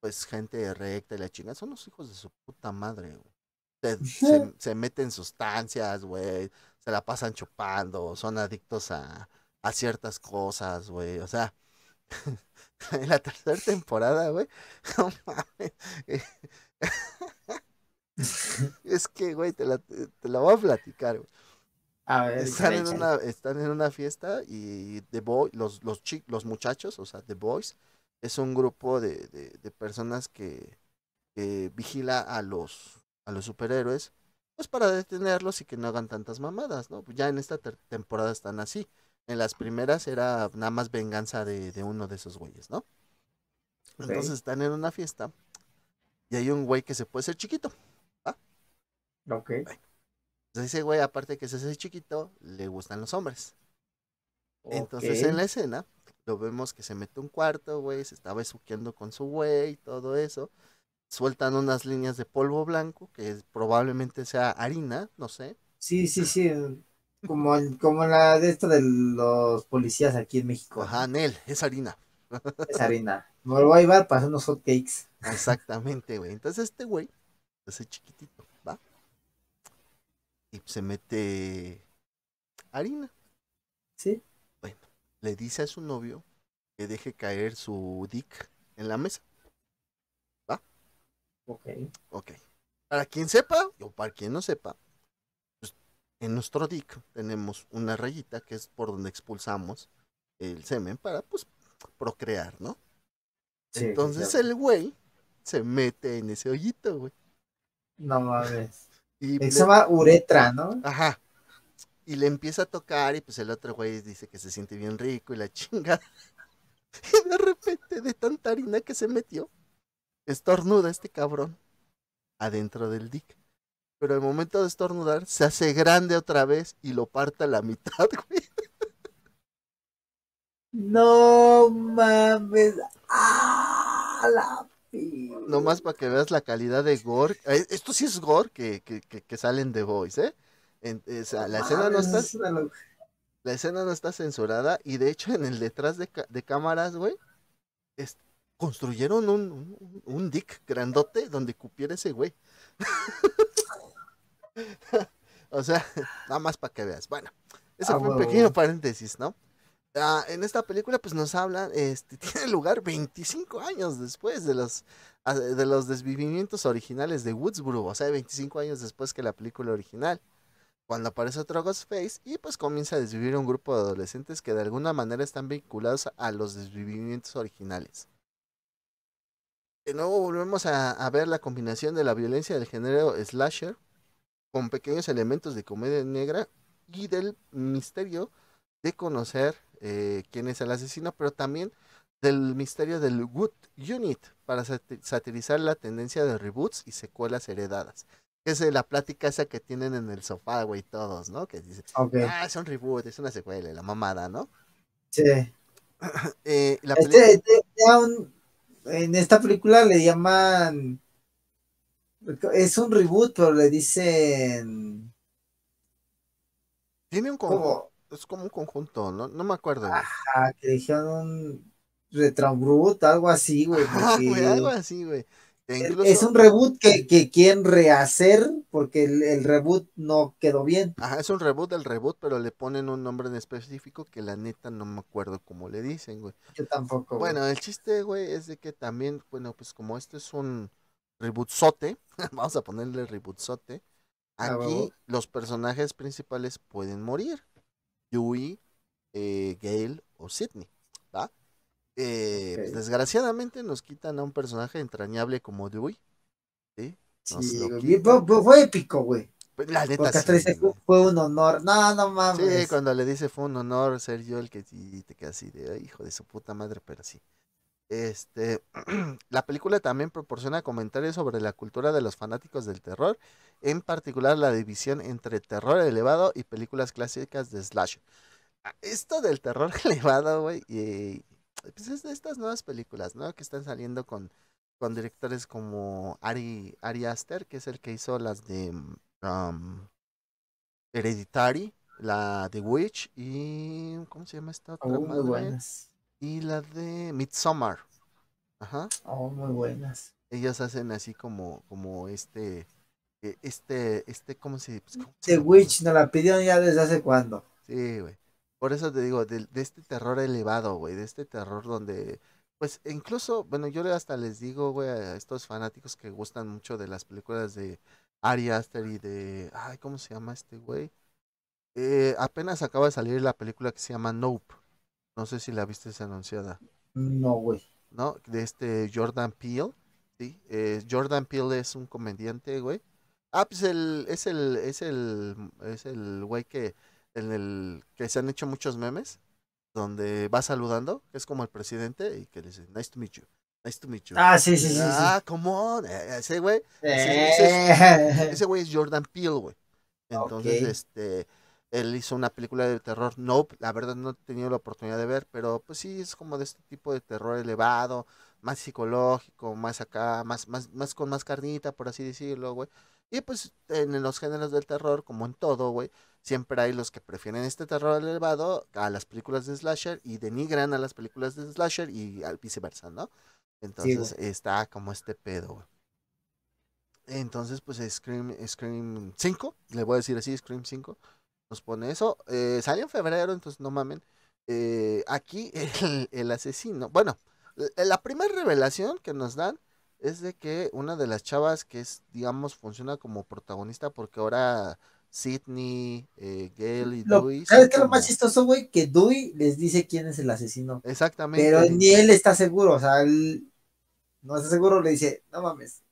pues gente recta y la chingada, son los hijos de su puta madre, güey. Se, se, se meten sustancias, güey, se la pasan chupando, son adictos a, a ciertas cosas, güey, o sea, en la tercera temporada, güey, no mames, es que, güey, te la, te la voy a platicar, güey. A ver, Están en, una, están en una fiesta y The Boy, los, los, los muchachos, o sea, The Boys, es un grupo de, de, de personas que, que vigila a los, a los superhéroes, pues para detenerlos y que no hagan tantas mamadas, ¿no? Ya en esta temporada están así. En las primeras era nada más venganza de, de uno de esos güeyes, ¿no? Entonces están en una fiesta y hay un güey que se puede ser chiquito. Ok. Entonces ese güey, aparte que se hace chiquito, le gustan los hombres. Entonces Ok. en la escena lo vemos que se mete un cuarto, güey, se estaba besuqueando con su güey, todo eso. Sueltan unas líneas de polvo blanco, que probablemente sea harina, no sé. Sí, sí, sí. Como, como la de esto de los policías aquí en México. Ajá, Nel, es harina. Es harina. Me lo voy a llevar para hacer unos hot cakes. Exactamente, güey. Entonces este güey, ese chiquitito, ¿va? Y se mete harina. ¿Sí? Le dice a su novio que deje caer su dick en la mesa. Ok. Ok. Para quien sepa, o para quien no sepa, pues, en nuestro dick tenemos una rayita que es por donde expulsamos el semen para, pues, procrear, ¿no? Sí, sí, Entonces claro. el güey se mete en ese hoyito, güey. No mames. Y Se llama uretra, ¿no? Ajá. Y le empieza a tocar y pues el otro güey dice que se siente bien rico y la chinga. Y de repente, de tanta harina que se metió, estornuda este cabrón adentro del dick. Pero al momento de estornudar, se hace grande otra vez y lo parte a la mitad, güey. No mames. ¡Ah! La pi- Nomás para que veas la calidad de gore. Eh, Esto sí es gore que, que, que, que salen de Boys, ¿eh? En- o sea, la escena no está es una lo- La escena no está censurada y de hecho en el detrás de, de cámaras, güey, es- construyeron un, un, un dick grandote donde cupiera ese güey. o sea, nada más para que veas. Bueno, ese Ah, fue un pequeño paréntesis, ¿no? Ah, en esta película pues nos hablan, este, tiene lugar 25 años después de los, ah, de los desvivimientos originales de Woodsboro, o sea, 25 años después que la película original cuando aparece otro Ghostface y pues comienza a desvivir un grupo de adolescentes que de alguna manera están vinculados a los desvivimientos originales. De nuevo volvemos a, a ver la combinación de la violencia del género slasher con pequeños elementos de comedia negra y del misterio de conocer eh, quién es el asesino, pero también del misterio del Good Unit para sati- satirizar la tendencia de reboots y secuelas heredadas. Es eh, la plática esa que tienen en el sofá, güey, todos, ¿no? Que dicen, ah, es un reboot, es una secuela, la mamada, ¿no? Sí. Eh, la película... Este, este, un- en esta película le llaman. Es un reboot, pero le dicen. Tiene un ¿Cómo? Es como un conjunto, ¿no? No me acuerdo, güey. Ah, que dijeron un retrobroot, algo así, güey. Ajá, güey, algo así, güey. E Es un reboot que, que quieren rehacer porque el, el reboot no quedó bien. Ajá, es un reboot del reboot, pero le ponen un nombre en específico que la neta no me acuerdo cómo le dicen, güey. Yo tampoco. güey. Bueno, el chiste, güey, es de que también, bueno, pues como este es un rebootzote, vamos a ponerle rebootzote, aquí los personajes principales pueden morir. Yui, eh, Gale o Sidney, ¿va? Eh, pues, desgraciadamente nos quitan a un personaje entrañable como Dewey. ¿sí? Sí, fue, épico, güey. Pues, La neta Porque sí, fue, fue un honor. No, no Sí, mames. cuando le dice fue un honor ser yo el que te quedas así de "Ay, hijo de su puta madre, pero sí. Este, la película también proporciona comentarios sobre la cultura de los fanáticos del terror, en particular la división entre terror elevado y películas clásicas de slasher. Ah, Esto del terror elevado, güey, y pues es de estas nuevas películas, ¿no? Que están saliendo con, con directores como Ari, Ari Aster, que es el que hizo las de um, Hereditary, la de Witch y ¿cómo se llama esta otra Oh, muy madre? buenas. Y la de Midsommar. Ajá. Oh, muy buenas. Ellos hacen así como como este eh, este este ¿cómo se, pues, cómo se The? Witch nos la pidieron ya desde hace cuándo. Sí, güey. Por eso te digo, de, de este terror elevado, güey, de este terror donde, pues, incluso, bueno, yo hasta les digo, güey, a estos fanáticos que gustan mucho de las películas de Ari Aster y de, ay, ¿cómo se llama este güey? Eh, apenas acaba de salir la película que se llama Nope. No sé si la viste anunciada, No, güey. ¿no? De este Jordan Peele, ¿sí? Eh, Jordan Peele es un comediante, güey. Ah, pues el, es el, es el, es el güey que, en el, que se han hecho muchos memes, donde va saludando, que es como el presidente, y que le dice, nice to meet you, nice to meet you. Ah, sí, sí, sí. sí. Ah, come on, eh, ese güey, Eh. ese güey es Jordan Peele, güey. Entonces, este, él hizo una película de terror, Nope, la verdad no he tenido la oportunidad de ver, pero pues sí, es como de este tipo de terror elevado, más psicológico, más acá, más, más, más con más carnita, por así decirlo, güey. Y pues en los géneros del terror, como en todo, güey, siempre hay los que prefieren este terror elevado a las películas de slasher y denigran a las películas de slasher y al viceversa, ¿no? Entonces está como este pedo, güey. Entonces, pues Scream, Scream 5, le voy a decir así, Scream 5, nos pone eso. Eh, salió en febrero, entonces no mamen. Eh, aquí el, el asesino, bueno, la, la primera revelación que nos dan es de que una de las chavas que es, digamos, funciona como protagonista porque ahora Sidney, eh, Gale y Lo- Dewey ¿Sabes qué es lo más chistoso, güey? Que Dewey les dice quién es el asesino. Exactamente. Pero ni él está seguro, o sea, él no está seguro, le dice, no mames,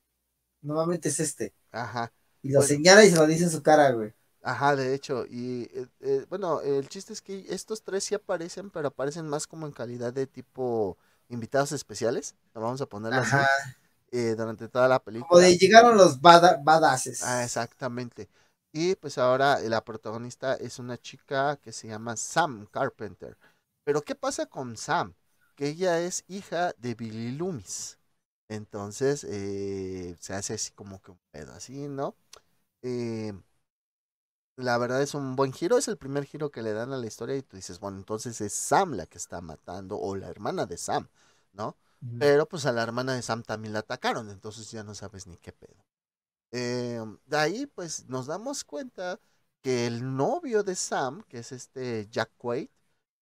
normalmente es este. Ajá. Y lo Bueno. señala y se lo dice en su cara, güey. Ajá, de hecho, y eh, eh, bueno, el chiste es que estos tres sí aparecen, pero aparecen más como en calidad de tipo invitados especiales, vamos a ponerlo así, eh, durante toda la Como película. de llegaron los bada- badasses. Ah, exactamente. Y pues ahora la protagonista es una chica que se llama Sam Carpenter. Pero ¿qué pasa con Sam? Que ella es hija de Billy Loomis. Entonces eh, se hace así como que un pedo así, ¿no? Eh, la verdad es un buen giro, es el primer giro que le dan a la historia y tú dices, bueno, entonces es Sam la que está matando o la hermana de Sam, ¿no? Pero pues a la hermana de Sam también la atacaron, entonces ya no sabes ni qué pedo. Eh, de ahí pues nos damos cuenta que el novio de Sam, que es este Jack Quaid,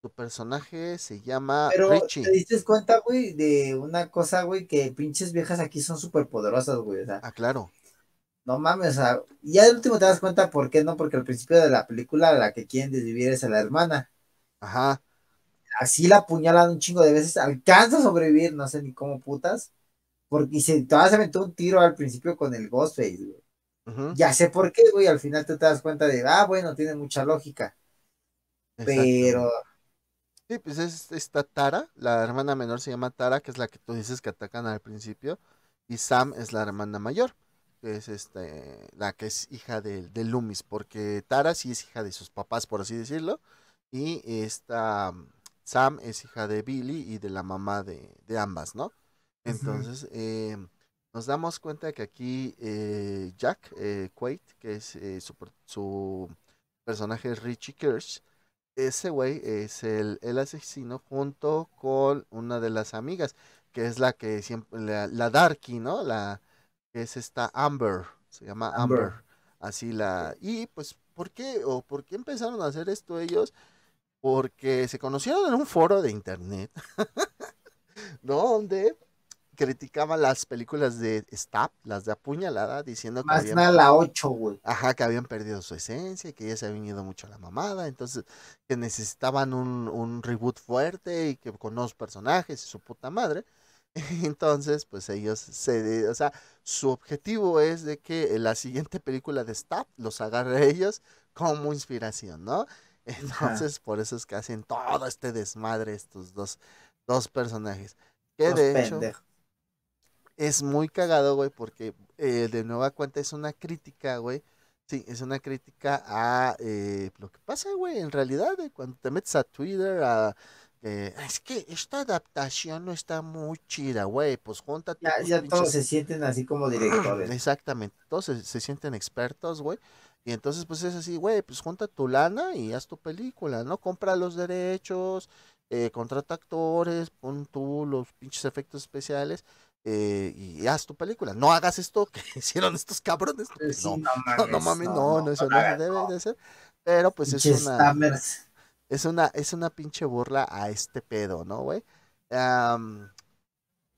su personaje se llama Pero Richie. te diste cuenta, güey, de una cosa, güey, que pinches viejas aquí son súper poderosas, güey. O sea, Ah, claro. No mames, o sea, y ya de último te das cuenta por qué no, porque al principio de la película la que quieren desvivir es a la hermana. Ajá. Así la apuñalan un chingo de veces, alcanza a sobrevivir, no sé ni cómo putas. Porque y se, todavía se aventó un tiro al principio con el Ghostface, güey. Ya sé por qué, güey, al final tú te das cuenta de, ah, bueno, tiene mucha lógica. Pero, Sí, pues es esta Tara, la hermana menor se llama Tara, que es la que tú dices que atacan al principio, y Sam es la hermana mayor, que es este, la que es hija de, de Loomis, porque Tara sí es hija de sus papás, por así decirlo, y esta mm, Sam es hija de Billy y de la mamá de, de ambas, ¿no? Entonces, eh, nos damos cuenta que aquí eh, Jack eh, Quaid, que es eh, su personaje Richie Kirsch, ese güey es el, el asesino junto con una de las amigas, que es la que siempre, la, la Darky, ¿no? La, que es esta Amber, se llama Amber. Amber. Así la. Y pues, ¿por qué? ¿O por qué empezaron a hacer esto ellos? Porque se conocieron en un foro de internet, donde criticaban las películas de Stab, las de apuñalada, diciendo que Más habían, nada la 8, güey. ajá, que habían perdido su esencia y que ya se habían ido mucho a la mamada, entonces que necesitaban un, un reboot fuerte y que con nuevos personajes y su puta madre. Entonces, pues ellos se, o sea, su objetivo es de que la siguiente película de Stab los agarre a ellos como inspiración, ¿no? Entonces, por eso es que hacen todo este desmadre estos dos, dos personajes. Que Los de hecho es muy cagado, güey, porque eh, de nueva cuenta es una crítica, güey. Sí, es una crítica a eh, lo que pasa, güey, en realidad, cuando te metes a Twitter, a, eh, es que esta adaptación no está muy chida, güey, pues júntate Ya, ya todos se sienten así como directores. Exactamente, todos se, se sienten expertos, güey. Y entonces, pues es así, güey, pues junta tu lana y haz tu película, ¿no? Compra los derechos, eh, contrata actores, pon tú los pinches efectos especiales eh, y haz tu película. No hagas esto que hicieron estos cabrones. Sí, no, no no, no mames, no, no, eso no, se debe no. de hacer. Pero pues es una, stammers. Es una, es una pinche burla a este pedo, ¿no, güey?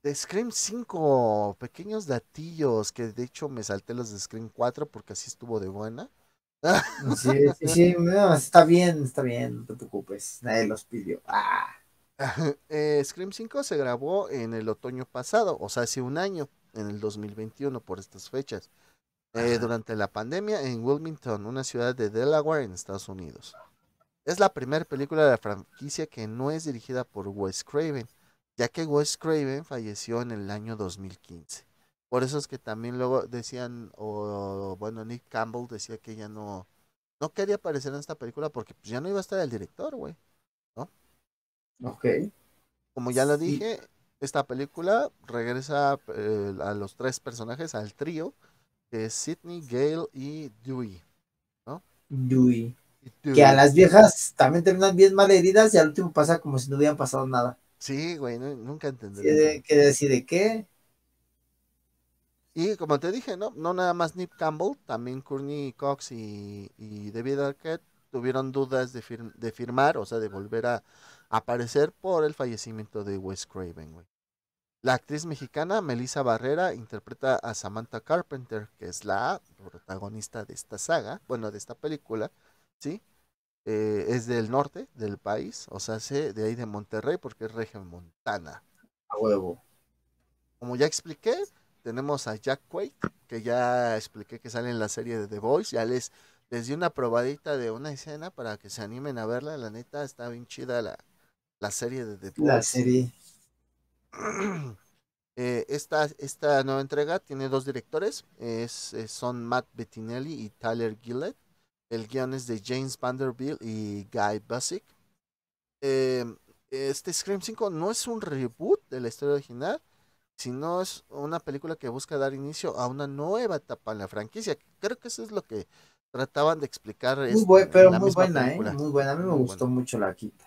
De Scream 5, pequeños datillos, que de hecho me salté los de Scream 4 porque así estuvo de buena. Sí, sí, sí, no, está bien, está bien, no te preocupes. Nadie los pidió. Ah, Eh, Scream 5 se grabó en el otoño pasado, o sea, hace un año, en el 2021, por estas fechas, eh, durante la pandemia en Wilmington, una ciudad de Delaware, en Estados Unidos. Es la primera película de la franquicia que no es dirigida por Wes Craven, ya que Wes Craven falleció en el año 2015. Por eso es que también luego decían, o bueno, Nick Campbell decía que ya no, no quería aparecer en esta película porque pues, ya no iba a estar el director, güey. ok. Como ya lo Sí. dije, esta película regresa eh, a los tres personajes, al trío, que es Sidney, Gale y Dewey. Yui. Y Que a las viejas también terminan bien mal heridas y al último pasa como si no hubieran pasado nada. Sí, güey, no- nunca entendí. ¿Qué de, qué decir de qué? Y como te dije, ¿no? No nada más Nick Campbell, también Courtney Cox y, y David Arquette tuvieron dudas de, fir- de firmar, o sea, de volver a aparecer por el fallecimiento de Wes Craven, güey. La actriz mexicana Melissa Barrera interpreta a Samantha Carpenter, que es la protagonista de esta saga, bueno, de esta película, ¿sí? Eh, es del norte del país, o sea, sé de ahí de Monterrey porque es regiomontana. A huevo. Como ya expliqué, tenemos a Jack Quaid, que ya expliqué que sale en la serie de The Voice. Ya les, les di una probadita de una escena para que se animen a verla. La neta, está bien chida la, la serie de The Voice. La serie. Eh, esta, esta nueva entrega tiene dos directores, es, eh, son Matt Bettinelli y Tyler Gillett. El guion es de James Vanderbilt y Guy Busick. Eh, este Scream 5 no es un reboot de la historia original, sino es una película que busca dar inicio a una nueva etapa en la franquicia. Creo que eso es lo que trataban de explicar. Muy este, pero muy buena, ¿eh? Muy buena. A mí me Muy gustó mucho la quita.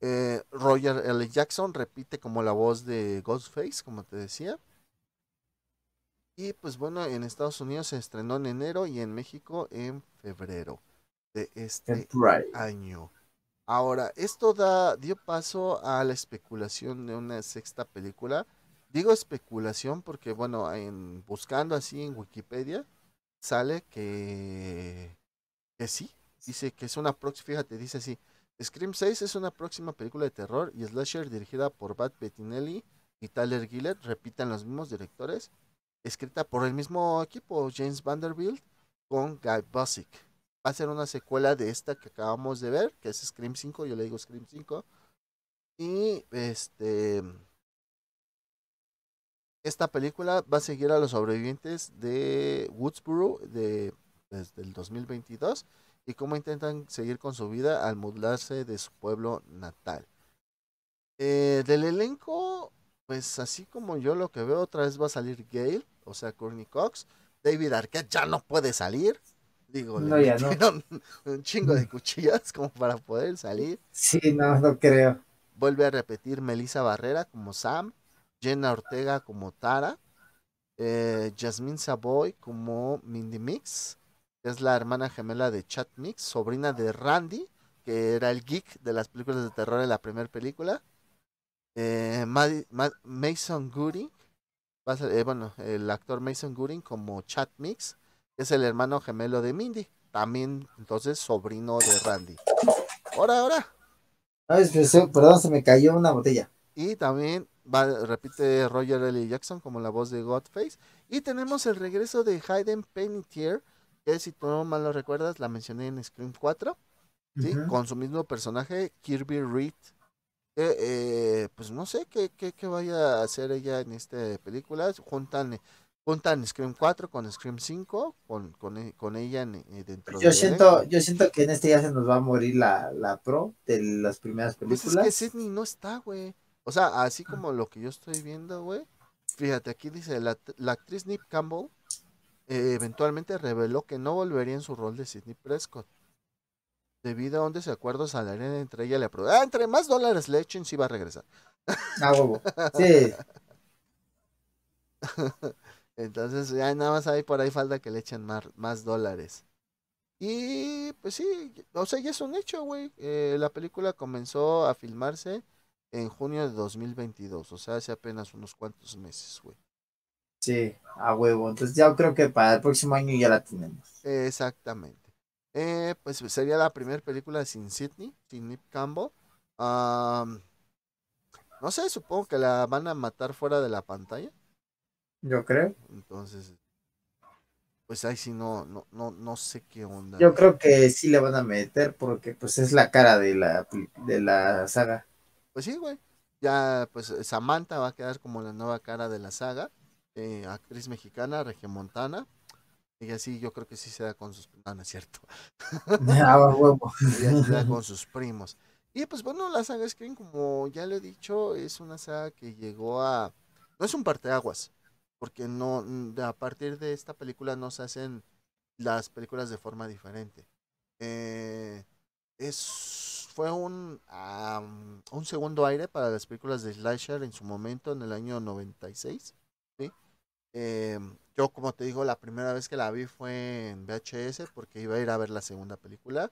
Eh, Roger L. Jackson repite como la voz de Ghostface, como te decía. Y pues bueno, en Estados Unidos se estrenó en enero y en México en febrero de este año. Ahora, esto da, dio paso a la especulación de una sexta película. Digo especulación porque, bueno, en, buscando así en Wikipedia, sale que, que sí. Dice que es una próxima, fíjate, dice así. Scream 6 es una próxima película de terror y slasher dirigida por Bat Bettinelli y Tyler Gillett, repitan los mismos directores, escrita por el mismo equipo, James Vanderbilt, con Guy Busick. Va a ser una secuela de esta que acabamos de ver, que es Scream 5, yo le digo Scream 5. Y este esta película va a seguir a los sobrevivientes de Woodsboro de, desde el 2022 y cómo intentan seguir con su vida al mudarse de su pueblo natal. Eh, del elenco, pues así como yo lo que veo, otra vez va a salir Gale, o sea, Courtney Cox. David Arquette ya no puede salir. Digo, No, le no. metieron un chingo de cuchillas como para poder salir. Sí, no, no creo. Vuelve a repetir Melissa Barrera como Sam, Jenna Ortega como Tara, eh, Jasmine Savoy como Mindy Mix, que es la hermana gemela de Chad Mix, sobrina de Randy, que era el geek de las películas de terror en la primera película. Eh, Mason Gooding, va a ser, eh, bueno, el actor Mason Gooding como Chad Mix, es el hermano gemelo de Mindy, también entonces sobrino de Randy. Ahora, ahora. Perdón, se me cayó una botella. Y también va, repite Roger L. Jackson como la voz de Godface. Y tenemos el regreso de Hayden Panettiere, que si tú no mal lo recuerdas, la mencioné en Scream 4, ¿sí? Con su mismo personaje, Kirby Reed. Que, eh, pues no sé qué, qué, qué vaya a hacer ella en esta película. Juntan, juntan Scream 4 con Scream 5, con, con, e- con ella en- eh, dentro Yo siento, yo siento que en este ya se nos va a morir la, la pro de las primeras Pues películas. es que Sidney no está, güey. O sea, así como lo que yo estoy viendo, güey. Fíjate, aquí dice, la, la actriz Nip Campbell eh, eventualmente reveló que no volvería en su rol de Sidney Prescott. Debido a un desacuerdo salarial entre ella y la productora. Ah, entre más dólares le echen, sí va a regresar. Ah, huevo. Sí, Entonces, ya nada más hay por ahí falta que le echen más, más dólares. Y pues sí, o sea, ya es un hecho, güey. Eh, la película comenzó a filmarse en junio de 2022, o sea, hace apenas unos cuantos meses, güey. sí, a huevo. Entonces ya creo que para el próximo año ya la tenemos. Exactamente. Eh, pues sería la primera película sin Sidney, sin Nip Campbell. Am, no sé, supongo que la van a matar fuera de la pantalla. Yo creo. Entonces, pues ahí sí no, no, no, no sé qué onda. Yo creo que sí le van a meter porque pues es la cara de la, de la saga. Pues sí, güey. Ya, pues Samantha va a quedar como la nueva cara de la saga. eh, actriz mexicana, regiomontana. Y así yo creo que sí se da con sus... No, no es cierto. Ah, huevo. Ella se da con sus primos. Y pues bueno, la saga Scream, como ya lo he dicho, es una saga que llegó a... No es un parteaguas, porque no a partir de esta película no se hacen las películas de forma diferente. Eh, es, fue un, am, un segundo aire para las películas de Slasher en su momento, en el año 96. Eh, yo, como te digo, la primera vez que la vi fue en VHS porque iba a ir a ver la segunda película.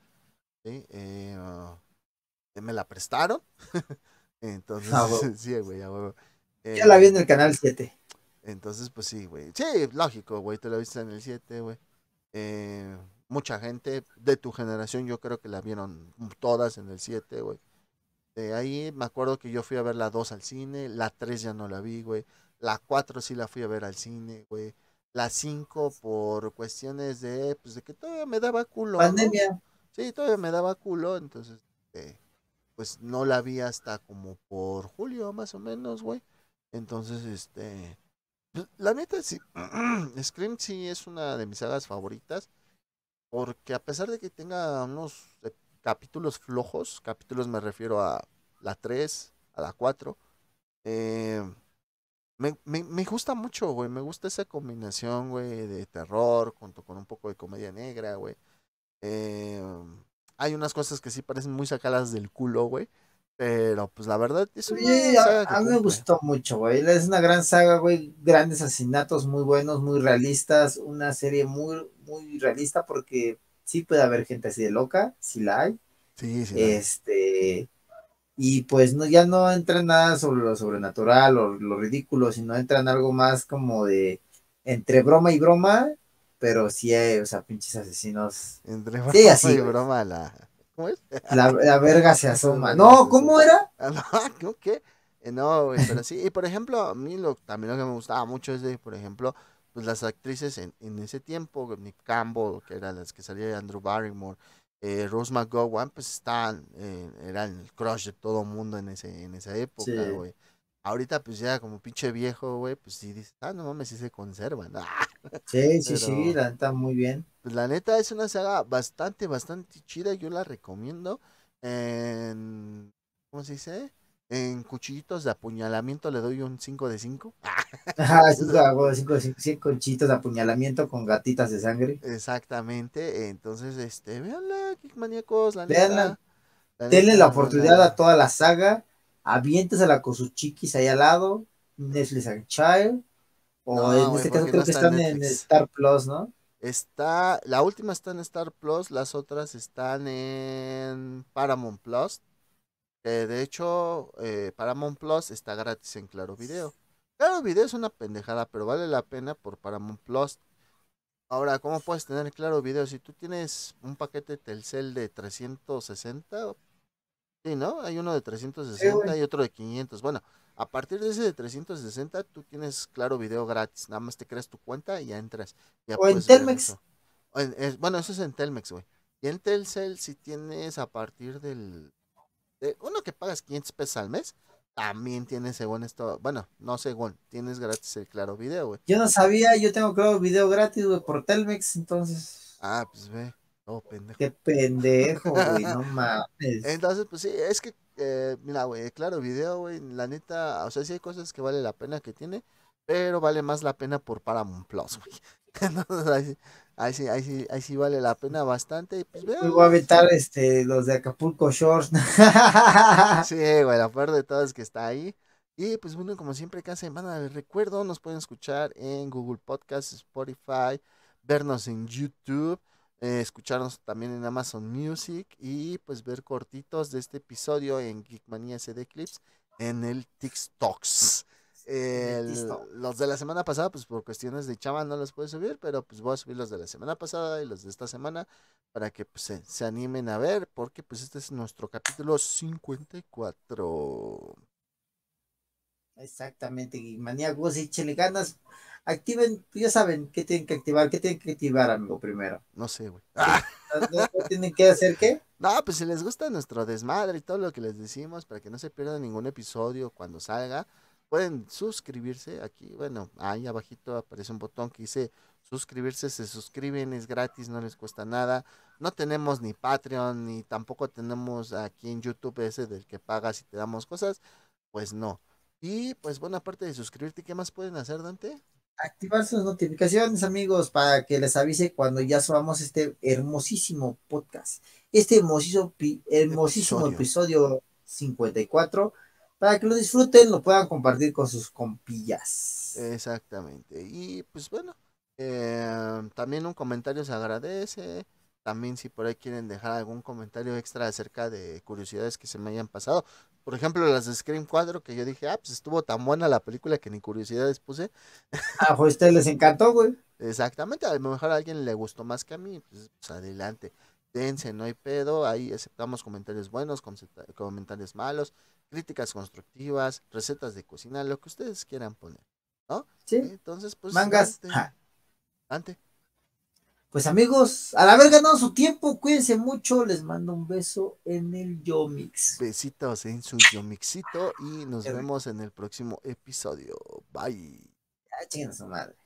¿sí? Eh, ah, me la prestaron. Entonces, Ah, sí, güey, a huevo. Ya la vi Eh, en el canal 7. entonces, pues sí, güey. Sí, lógico, güey. Te lo viste en el 7, güey. Eh, mucha gente de tu generación, yo creo que la vieron todas en el 7, güey. De ahí me acuerdo que yo fui a ver la 2 al cine. La 3 ya no la vi, güey. La 4 sí la fui a ver al cine, güey. La 5 por cuestiones de, pues de que todavía me daba culo. ¿no? Pandemia. Sí, todavía me daba culo, entonces, eh, pues no la vi hasta como por julio, más o menos, güey. Entonces, este, pues, la neta, sí, Scream sí es una de mis sagas favoritas, porque a pesar de que tenga unos eh, capítulos flojos, capítulos me refiero a la 3, a la 4, eh, me, me, me gusta mucho, güey, me gusta esa combinación, güey, de terror junto con un poco de comedia negra, güey. Eh, hay unas cosas que sí parecen muy sacadas del culo, güey. Pero pues la verdad es una saga a, que a mí me gustó mucho, güey. Es una gran saga, güey. Grandes asesinatos muy buenos, muy realistas. Una serie muy, muy realista porque sí puede haber gente así de loca, sí la hay. Sí, sí. Este. Y pues no, ya no entra en nada sobre lo sobrenatural o lo ridículo, sino entra en algo más como de entre broma y broma, pero sí hay, o sea, pinches asesinos. Entre Sí, broma así, y broma la. ¿Cómo es? La, la verga se asoma. No, ¿cómo era? Ah, no, ¿cómo qué? No, güey, pero sí. Y por ejemplo, a mí lo, también lo que me gustaba mucho es de, por ejemplo, pues las actrices en, en ese tiempo, Nick Campbell, que eran las que salía de Andrew Barrymore, eh, Rose McGowan, pues estaban, eh, eran el crush de todo mundo en ese, en esa época, Sí. güey. Ahorita, pues ya como pinche viejo, güey, pues sí dices, ah, no mames, sí se conservan. Ah, Sí, sí, sí, la neta, muy bien. Pues la neta es una saga bastante, bastante chida. Yo la recomiendo. En. ¿Cómo se dice? En cuchillitos de apuñalamiento le doy un 5 de 5. Ajá, conchitas de apuñalamiento con gatitas de sangre. Exactamente. Entonces, este, véanla, Geek maníacos, la Véanla. neta. La Denle la oportunidad a toda la saga. Aviéntesela con sus chiquis ahí al lado. Netflix and Child. O No, en este caso creo no que está en están en Netflix. Star Plus, ¿no? Está, la última está en Star Plus, las otras están en Paramount Plus. Que de hecho, eh, Paramount Plus está gratis en Claro Video. Claro Video es una pendejada, pero vale la pena por Paramount Plus. Ahora, ¿cómo puedes tener Claro Video? Si tú tienes un paquete Telcel de 360, sí, ¿no? Hay uno de 360 y otro de 500. Bueno, a partir de ese de 360, tú tienes Claro Video gratis. Nada más te creas tu cuenta y ya entras. Ya O en Telmex. eso. Bueno, eso es en Telmex, güey. Y en Telcel, si tienes a partir del. Uno que pagas 500 pesos al mes, también tienes según esto. Bueno, no según, tienes gratis el Claro Video, güey. Yo no sabía, yo tengo claro video gratis, güey, por Telmex, entonces. Ah, pues ve. Oh, pendejo. Qué pendejo, güey, no mames. Entonces, pues sí, es que, eh, mira, güey, claro, video, güey, la neta, o sea, sí hay cosas que vale la pena que tiene, pero vale más la pena por Paramount Plus, güey. Entonces, ahí, ahí sí, ahí sí, ahí sí vale la pena bastante, y pues voy a aventar este, los de Acapulco Shores. Sí, güey, la peor de todo es que está ahí. Y pues bueno, como siempre, cada semana les recuerdo, nos pueden escuchar en Google Podcast, Spotify, vernos en YouTube, eh, escucharnos también en Amazon Music y pues ver cortitos de este episodio en Geekmania SD Clips en el TikToks. El- los de la semana pasada, pues por cuestiones de chama no los puedo subir, pero pues voy a subir los de la semana pasada y los de esta semana para que pues, se, se animen a ver, porque pues este es nuestro capítulo 54. Exactamente, y maníacos, échenle ganas. Activen, ya saben qué tienen que activar, qué tienen que activar, amigo, primero. No sé, güey. ¿No- no tienen que hacer qué? No, pues si les gusta nuestro desmadre y todo lo que les decimos, para que no se pierdan ningún episodio cuando salga, pueden suscribirse aquí. Bueno, ahí abajito aparece un botón que dice suscribirse, se suscriben, es gratis, no les cuesta nada. No tenemos ni Patreon, ni tampoco tenemos aquí en YouTube ese del que pagas y te damos cosas. Pues no. Y pues bueno, aparte de suscribirte, ¿qué más pueden hacer, Dante? Activar sus notificaciones, amigos, para que les avise cuando ya subamos este hermosísimo podcast. Este hermosísimo, hermosísimo Episodio. episodio 54, para que lo disfruten, lo puedan compartir con sus compillas. Exactamente. Y pues bueno, eh, también un comentario se agradece. También si por ahí quieren dejar algún comentario extra acerca de curiosidades que se me hayan pasado. Por ejemplo, las de Scream 4, que yo dije, ah, pues estuvo tan buena la película que ni curiosidades puse. A ustedes les encantó, güey. Exactamente, a lo mejor a alguien le gustó más que a mí, pues, pues, adelante. Dense, no hay pedo, ahí aceptamos comentarios buenos, comentarios malos, críticas constructivas, recetas de cocina, lo que ustedes quieran poner. ¿Sí? Entonces, pues... Mangas. Ja. Dante. Pues amigos, al haber ganado su tiempo, cuídense mucho. Les mando un beso en el Yomix. Besitos en su yomixito y nos Qué rico. vemos en el próximo episodio. Bye. Ah, chinguen a su madre.